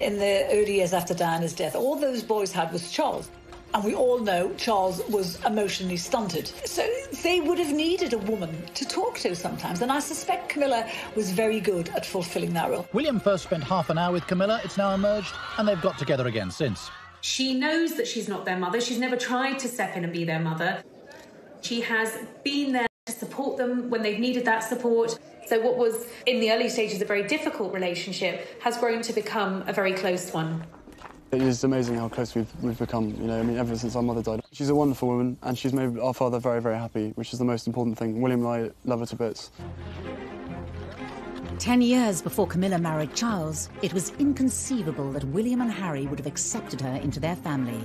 In the early years after Diana's death, all those boys had was Charles. And we all know Charles was emotionally stunted. So they would have needed a woman to talk to sometimes. And I suspect Camilla was very good at fulfilling that role. William first spent half an hour with Camilla, it's now emerged, and they've got together again since. She knows that she's not their mother. She's never tried to step in and be their mother. She has been there to support them when they've needed that support. So, what was in the early stages a very difficult relationship has grown to become a very close one. It is amazing how close we've, we've become, you know, I mean, ever since our mother died. She's a wonderful woman and she's made our father very, very happy, which is the most important thing. William and I love her to bits. Ten years before Camilla married Charles, it was inconceivable that William and Harry would have accepted her into their family.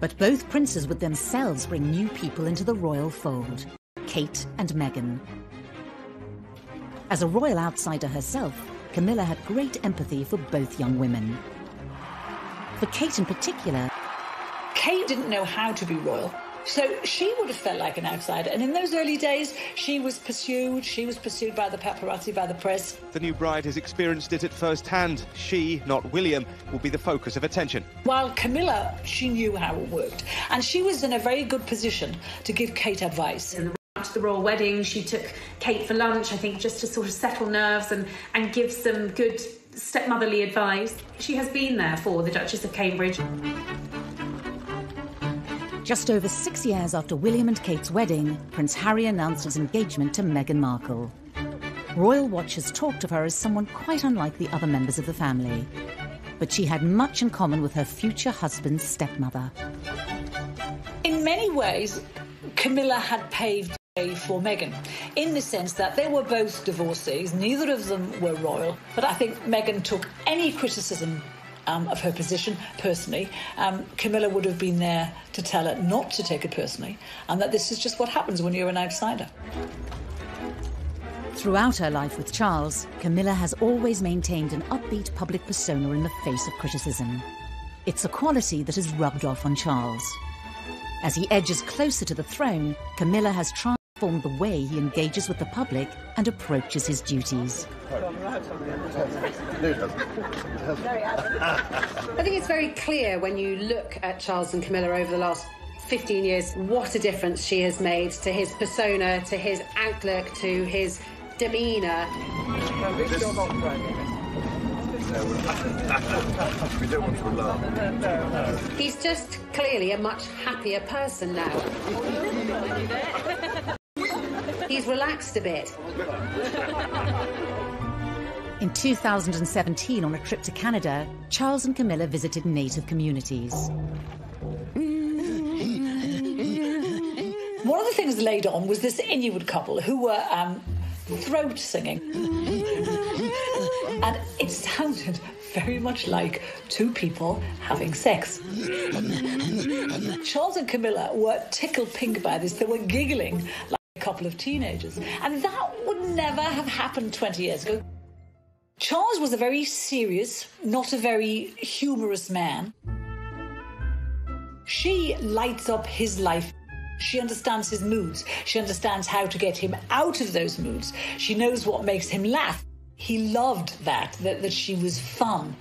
But both princes would themselves bring new people into the royal fold Kate and Meghan. As a royal outsider herself, Camilla had great empathy for both young women. For Kate in particular, Kate didn't know how to be royal. So she would have felt like an outsider. And in those early days, she was pursued. She was pursued by the paparazzi, by the press. The new bride has experienced it at first hand. She, not William, will be the focus of attention. While Camilla, she knew how it worked. And she was in a very good position to give Kate advice. In the to the royal wedding, she took Kate for lunch, I think, just to sort of settle nerves and, and give some good stepmotherly advice. She has been there for the Duchess of Cambridge. just over six years after William and Kate's wedding, Prince Harry announced his engagement to Meghan Markle. Royal watchers talked of her as someone quite unlike the other members of the family. But she had much in common with her future husband's stepmother. In many ways, Camilla had paved the way for Meghan, in the sense that they were both divorcees, neither of them were royal. But I think Meghan took any criticism um, of her position personally. Um, Camilla would have been there to tell her not to take it personally, and that this is just what happens when you're an outsider. Throughout her life with Charles, Camilla has always maintained an upbeat public persona in the face of criticism. It's a quality that has rubbed off on Charles. As he edges closer to the throne, Camilla has transformed the way he engages with the public and approaches his duties. I think it's very clear when you look at Charles and Camilla over the last 15 years what a difference she has made to his persona, to his outlook, to his demeanour. He's just clearly a much happier person now. He's relaxed a bit. In 2017, on a trip to Canada, Charles and Camilla visited native communities. One of the things laid on was this Inuit couple who were um, throat singing. and it sounded very much like two people having sex. Charles and Camilla were tickled pink by this. They were giggling like a couple of teenagers. And that would never have happened 20 years ago. Charles was a very serious, not a very humorous man. She lights up his life. She understands his moods. She understands how to get him out of those moods. She knows what makes him laugh. He loved that, that, that she was fun.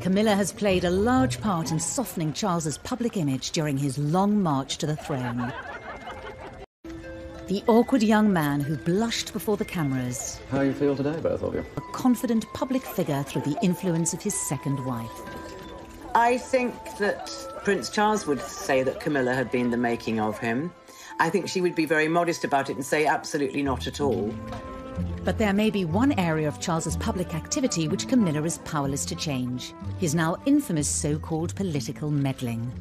Camilla has played a large part in softening Charles's public image during his long march to the throne. The awkward young man who blushed before the cameras, How you feel today, both of you? a confident public figure through the influence of his second wife. I think that Prince Charles would say that Camilla had been the making of him. I think she would be very modest about it and say absolutely not at all. But there may be one area of Charles's public activity which Camilla is powerless to change his now infamous so called political meddling.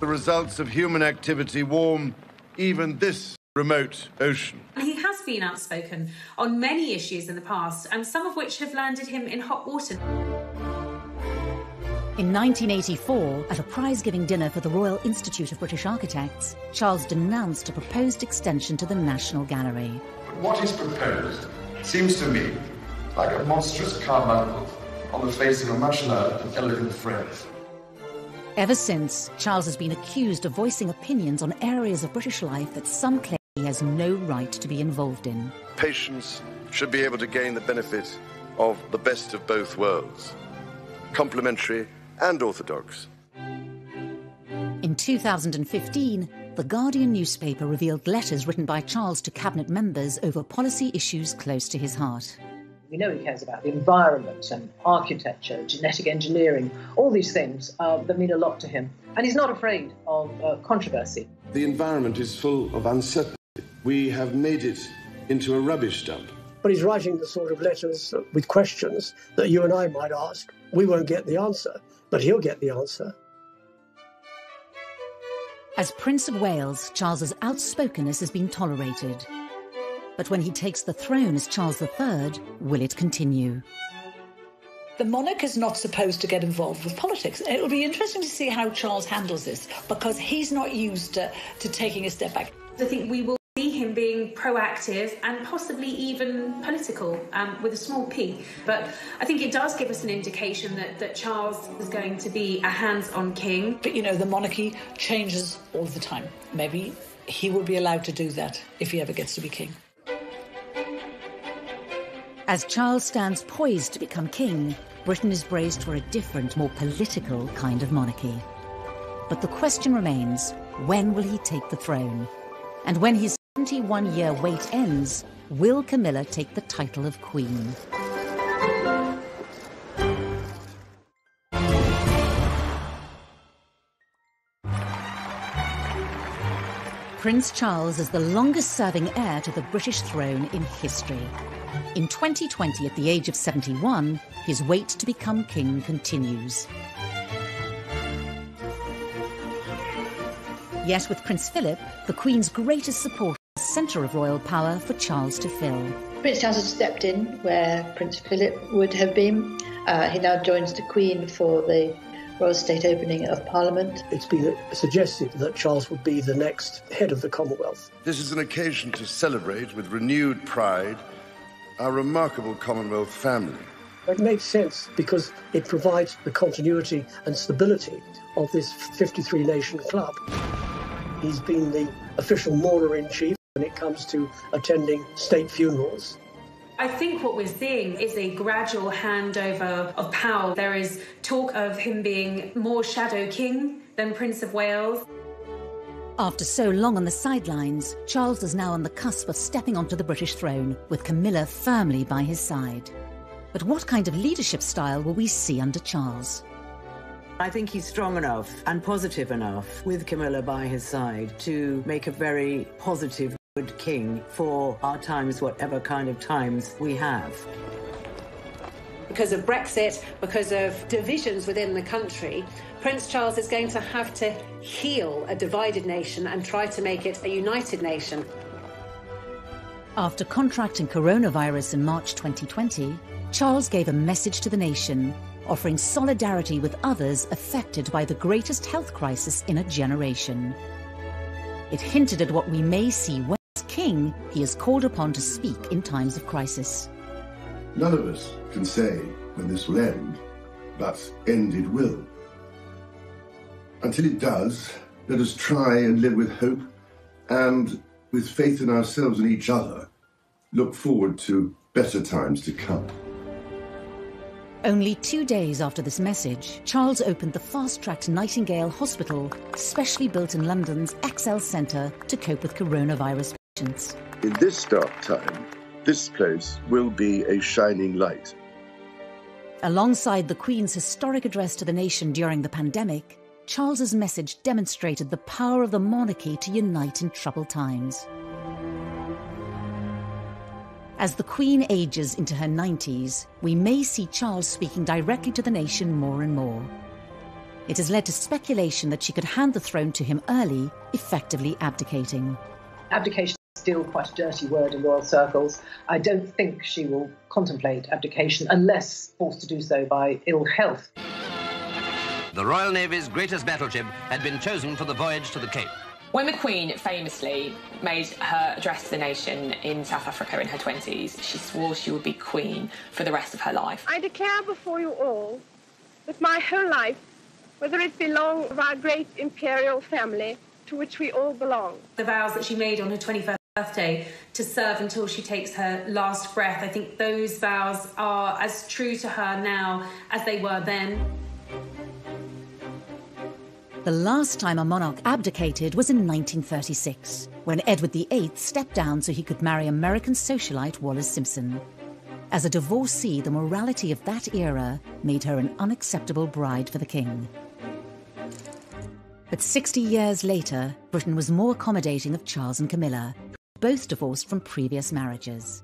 The results of human activity warm even this remote ocean. He has been outspoken on many issues in the past, and some of which have landed him in hot water. In 1984, at a prize giving dinner for the Royal Institute of British Architects, Charles denounced a proposed extension to the National Gallery. What is proposed seems to me like a monstrous carbuncle on the face of a much loved and elegant phrase. Ever since, Charles has been accused of voicing opinions on areas of British life that some claim he has no right to be involved in. Patients should be able to gain the benefit of the best of both worlds complementary and orthodox. In 2015, the Guardian newspaper revealed letters written by Charles to cabinet members over policy issues close to his heart. We know he cares about the environment and architecture, genetic engineering, all these things uh, that mean a lot to him. And he's not afraid of uh, controversy. The environment is full of uncertainty. We have made it into a rubbish dump. But he's writing the sort of letters with questions that you and I might ask. We won't get the answer, but he'll get the answer. As Prince of Wales, Charles's outspokenness has been tolerated. But when he takes the throne as Charles III, will it continue? The monarch is not supposed to get involved with politics. It will be interesting to see how Charles handles this because he's not used to, to taking a step back. I think we will see him being proactive and possibly even political um, with a small p. But I think it does give us an indication that, that Charles is going to be a hands on king. But you know, the monarchy changes all the time. Maybe he will be allowed to do that if he ever gets to be king. As Charles stands poised to become king, Britain is braced for a different, more political kind of monarchy. But the question remains when will he take the throne? And when his 71 year wait ends, will Camilla take the title of Queen? Prince Charles is the longest serving heir to the British throne in history. In 2020, at the age of 71, his wait to become king continues. Yet with Prince Philip, the Queen's greatest supporter, centre of royal power for Charles to fill. Prince Charles has stepped in where Prince Philip would have been. Uh, he now joins the Queen for the Royal State opening of Parliament. It's been suggested that Charles would be the next head of the Commonwealth. This is an occasion to celebrate with renewed pride our remarkable Commonwealth family. It makes sense because it provides the continuity and stability of this 53 nation club. He's been the official mourner in chief when it comes to attending state funerals. I think what we're seeing is a gradual handover of power. There is talk of him being more shadow king than Prince of Wales. After so long on the sidelines, Charles is now on the cusp of stepping onto the British throne, with Camilla firmly by his side. But what kind of leadership style will we see under Charles? I think he's strong enough and positive enough with Camilla by his side to make a very positive, good king for our times, whatever kind of times we have. Because of Brexit, because of divisions within the country, Prince Charles is going to have to heal a divided nation and try to make it a united nation. After contracting coronavirus in March 2020, Charles gave a message to the nation, offering solidarity with others affected by the greatest health crisis in a generation. It hinted at what we may see when, as king, he is called upon to speak in times of crisis. None of us can say when this will end, but end it will. Until it does, let us try and live with hope and, with faith in ourselves and each other, look forward to better times to come. Only two days after this message, Charles opened the fast-tracked Nightingale Hospital, specially built in London's Excel Centre to cope with coronavirus. In this dark time, this place will be a shining light. Alongside the Queen's historic address to the nation during the pandemic, Charles's message demonstrated the power of the monarchy to unite in troubled times. As the Queen ages into her 90s, we may see Charles speaking directly to the nation more and more. It has led to speculation that she could hand the throne to him early, effectively abdicating. Abdication still quite a dirty word in royal circles. I don't think she will contemplate abdication unless forced to do so by ill health. The Royal Navy's greatest battleship had been chosen for the voyage to the Cape. When the Queen famously made her address to the nation in South Africa in her 20s, she swore she would be Queen for the rest of her life. I declare before you all that my whole life, whether it belong of our great imperial family to which we all belong. The vows that she made on her 21st birthday to serve until she takes her last breath, I think those vows are as true to her now as they were then. The last time a monarch abdicated was in 1936, when Edward VIII stepped down so he could marry American socialite Wallis Simpson. As a divorcee, the morality of that era made her an unacceptable bride for the king. But 60 years later, Britain was more accommodating of Charles and Camilla, both divorced from previous marriages.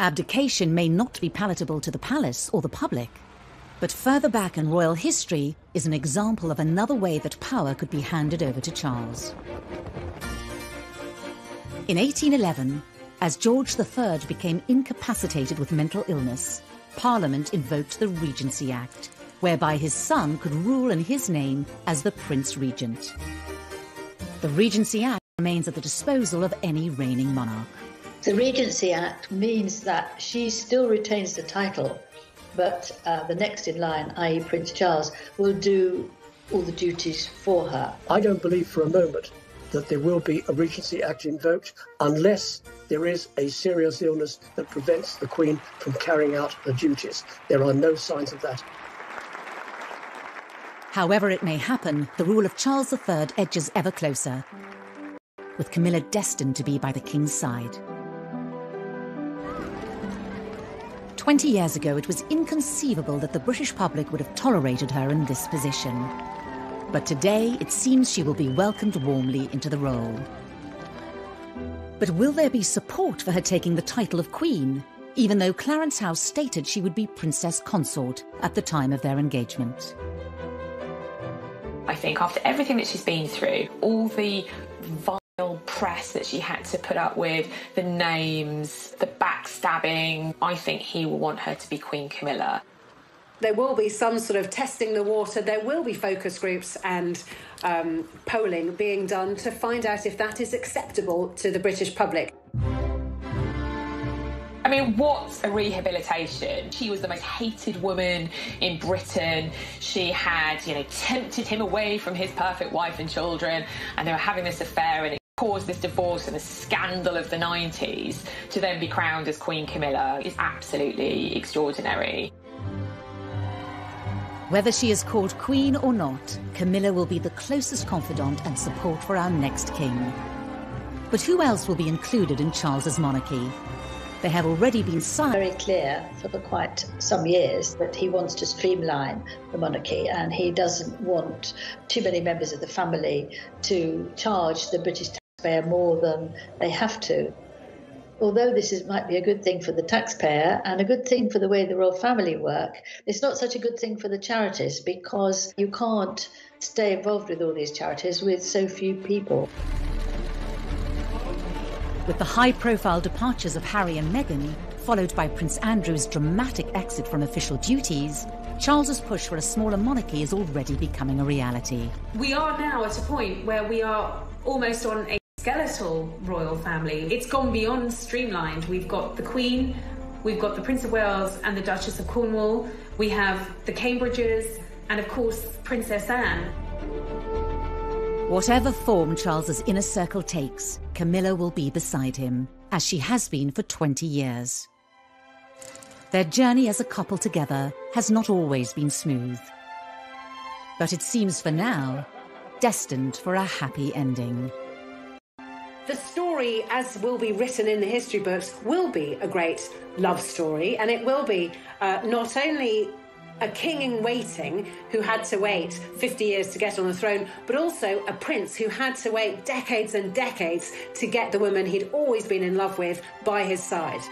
Abdication may not be palatable to the palace or the public, but further back in royal history is an example of another way that power could be handed over to Charles. In 1811, as George III became incapacitated with mental illness, Parliament invoked the Regency Act, whereby his son could rule in his name as the Prince Regent. The Regency Act remains at the disposal of any reigning monarch. The Regency Act means that she still retains the title, but uh, the next in line, i.e., Prince Charles, will do all the duties for her. I don't believe for a moment that there will be a Regency Act invoked unless there is a serious illness that prevents the Queen from carrying out her duties. There are no signs of that. However it may happen, the rule of Charles III edges ever closer, with Camilla destined to be by the King's side. Twenty years ago, it was inconceivable that the British public would have tolerated her in this position. But today, it seems she will be welcomed warmly into the role. But will there be support for her taking the title of Queen, even though Clarence House stated she would be Princess Consort at the time of their engagement? I think after everything that she's been through, all the press that she had to put up with, the names, the backstabbing, I think he will want her to be Queen Camilla. There will be some sort of testing the water. There will be focus groups and um, polling being done to find out if that is acceptable to the British public. I mean, what's a rehabilitation. She was the most hated woman in Britain. She had, you know, tempted him away from his perfect wife and children, and they were having this affair, and it caused this divorce and the scandal of the 90s to then be crowned as Queen Camilla is absolutely extraordinary. Whether she is called Queen or not, Camilla will be the closest confidant and support for our next king. But who else will be included in Charles's monarchy? They have already been signed. Very clear for quite some years that he wants to streamline the monarchy and he doesn't want too many members of the family to charge the British taxpayer more than they have to although this is, might be a good thing for the taxpayer and a good thing for the way the royal family work, it's not such a good thing for the charities because you can't stay involved with all these charities with so few people. With the high profile departures of Harry and Meghan, followed by Prince Andrew's dramatic exit from official duties, Charles's push for a smaller monarchy is already becoming a reality. We are now at a point where we are almost on a skeletal royal family. It's gone beyond streamlined. We've got the Queen, we've got the Prince of Wales and the Duchess of Cornwall, we have the Cambridges, and of course, Princess Anne. Whatever form Charles's inner circle takes, Camilla will be beside him, as she has been for 20 years. Their journey as a couple together has not always been smooth. But it seems for now destined for a happy ending. The story, as will be written in the history books, will be a great love story, and it will be uh, not only a king in waiting who had to wait 50 years to get on the throne, but also a prince who had to wait decades and decades to get the woman he'd always been in love with by his side.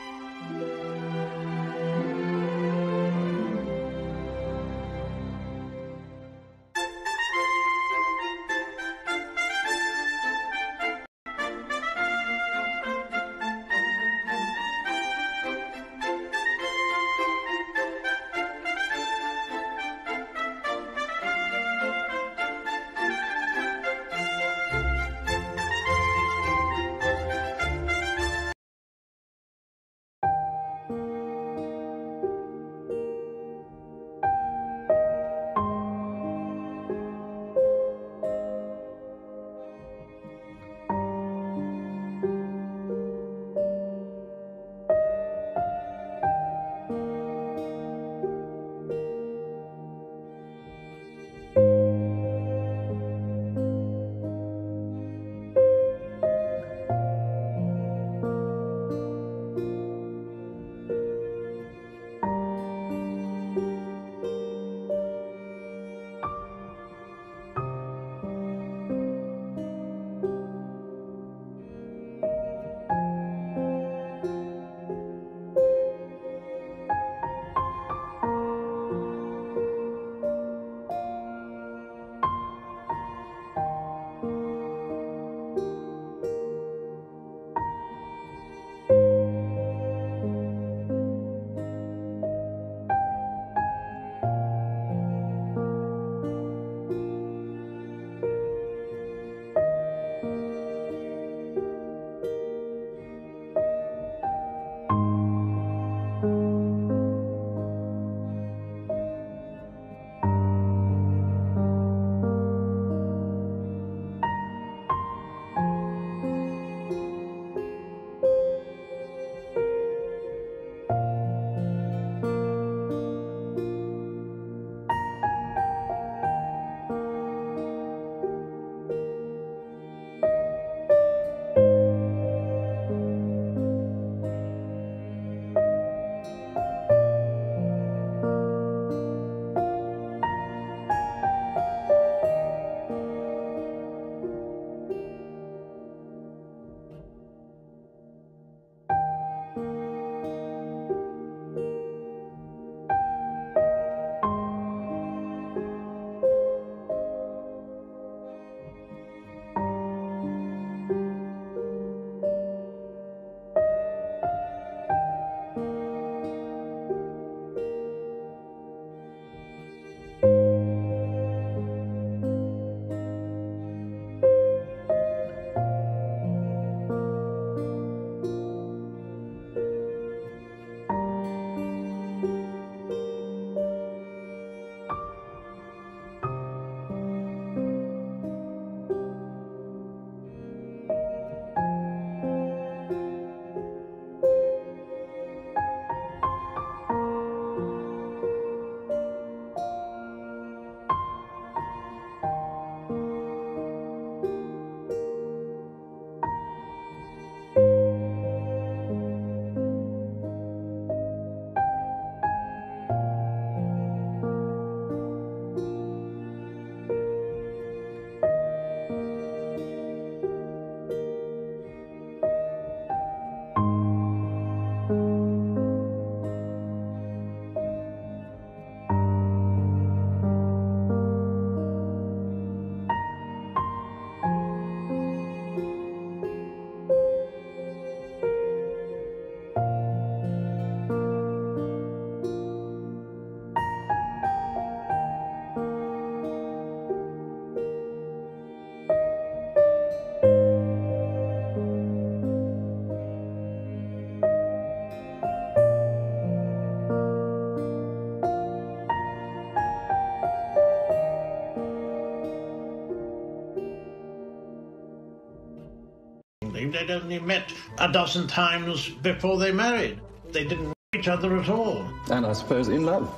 They'd only met a dozen times before they married. They didn't know each other at all. And I suppose in love.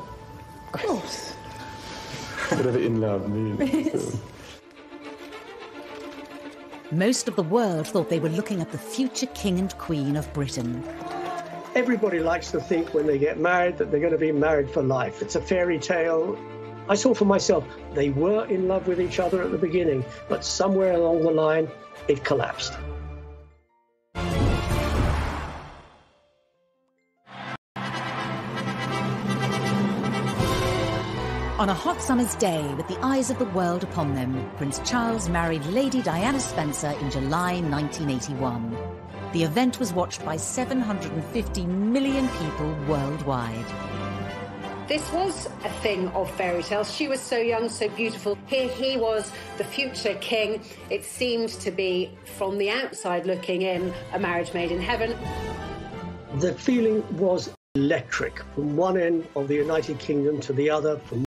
Of course. Whatever in love means. Most of the world thought they were looking at the future King and Queen of Britain. Everybody likes to think when they get married that they're going to be married for life. It's a fairy tale. I saw for myself, they were in love with each other at the beginning, but somewhere along the line, it collapsed. On a hot summer's day, with the eyes of the world upon them, Prince Charles married Lady Diana Spencer in July 1981. The event was watched by 750 million people worldwide. This was a thing of fairy tales. She was so young, so beautiful. Here he was, the future king. It seemed to be, from the outside looking in, a marriage made in heaven. The feeling was electric from one end of the United Kingdom to the other, from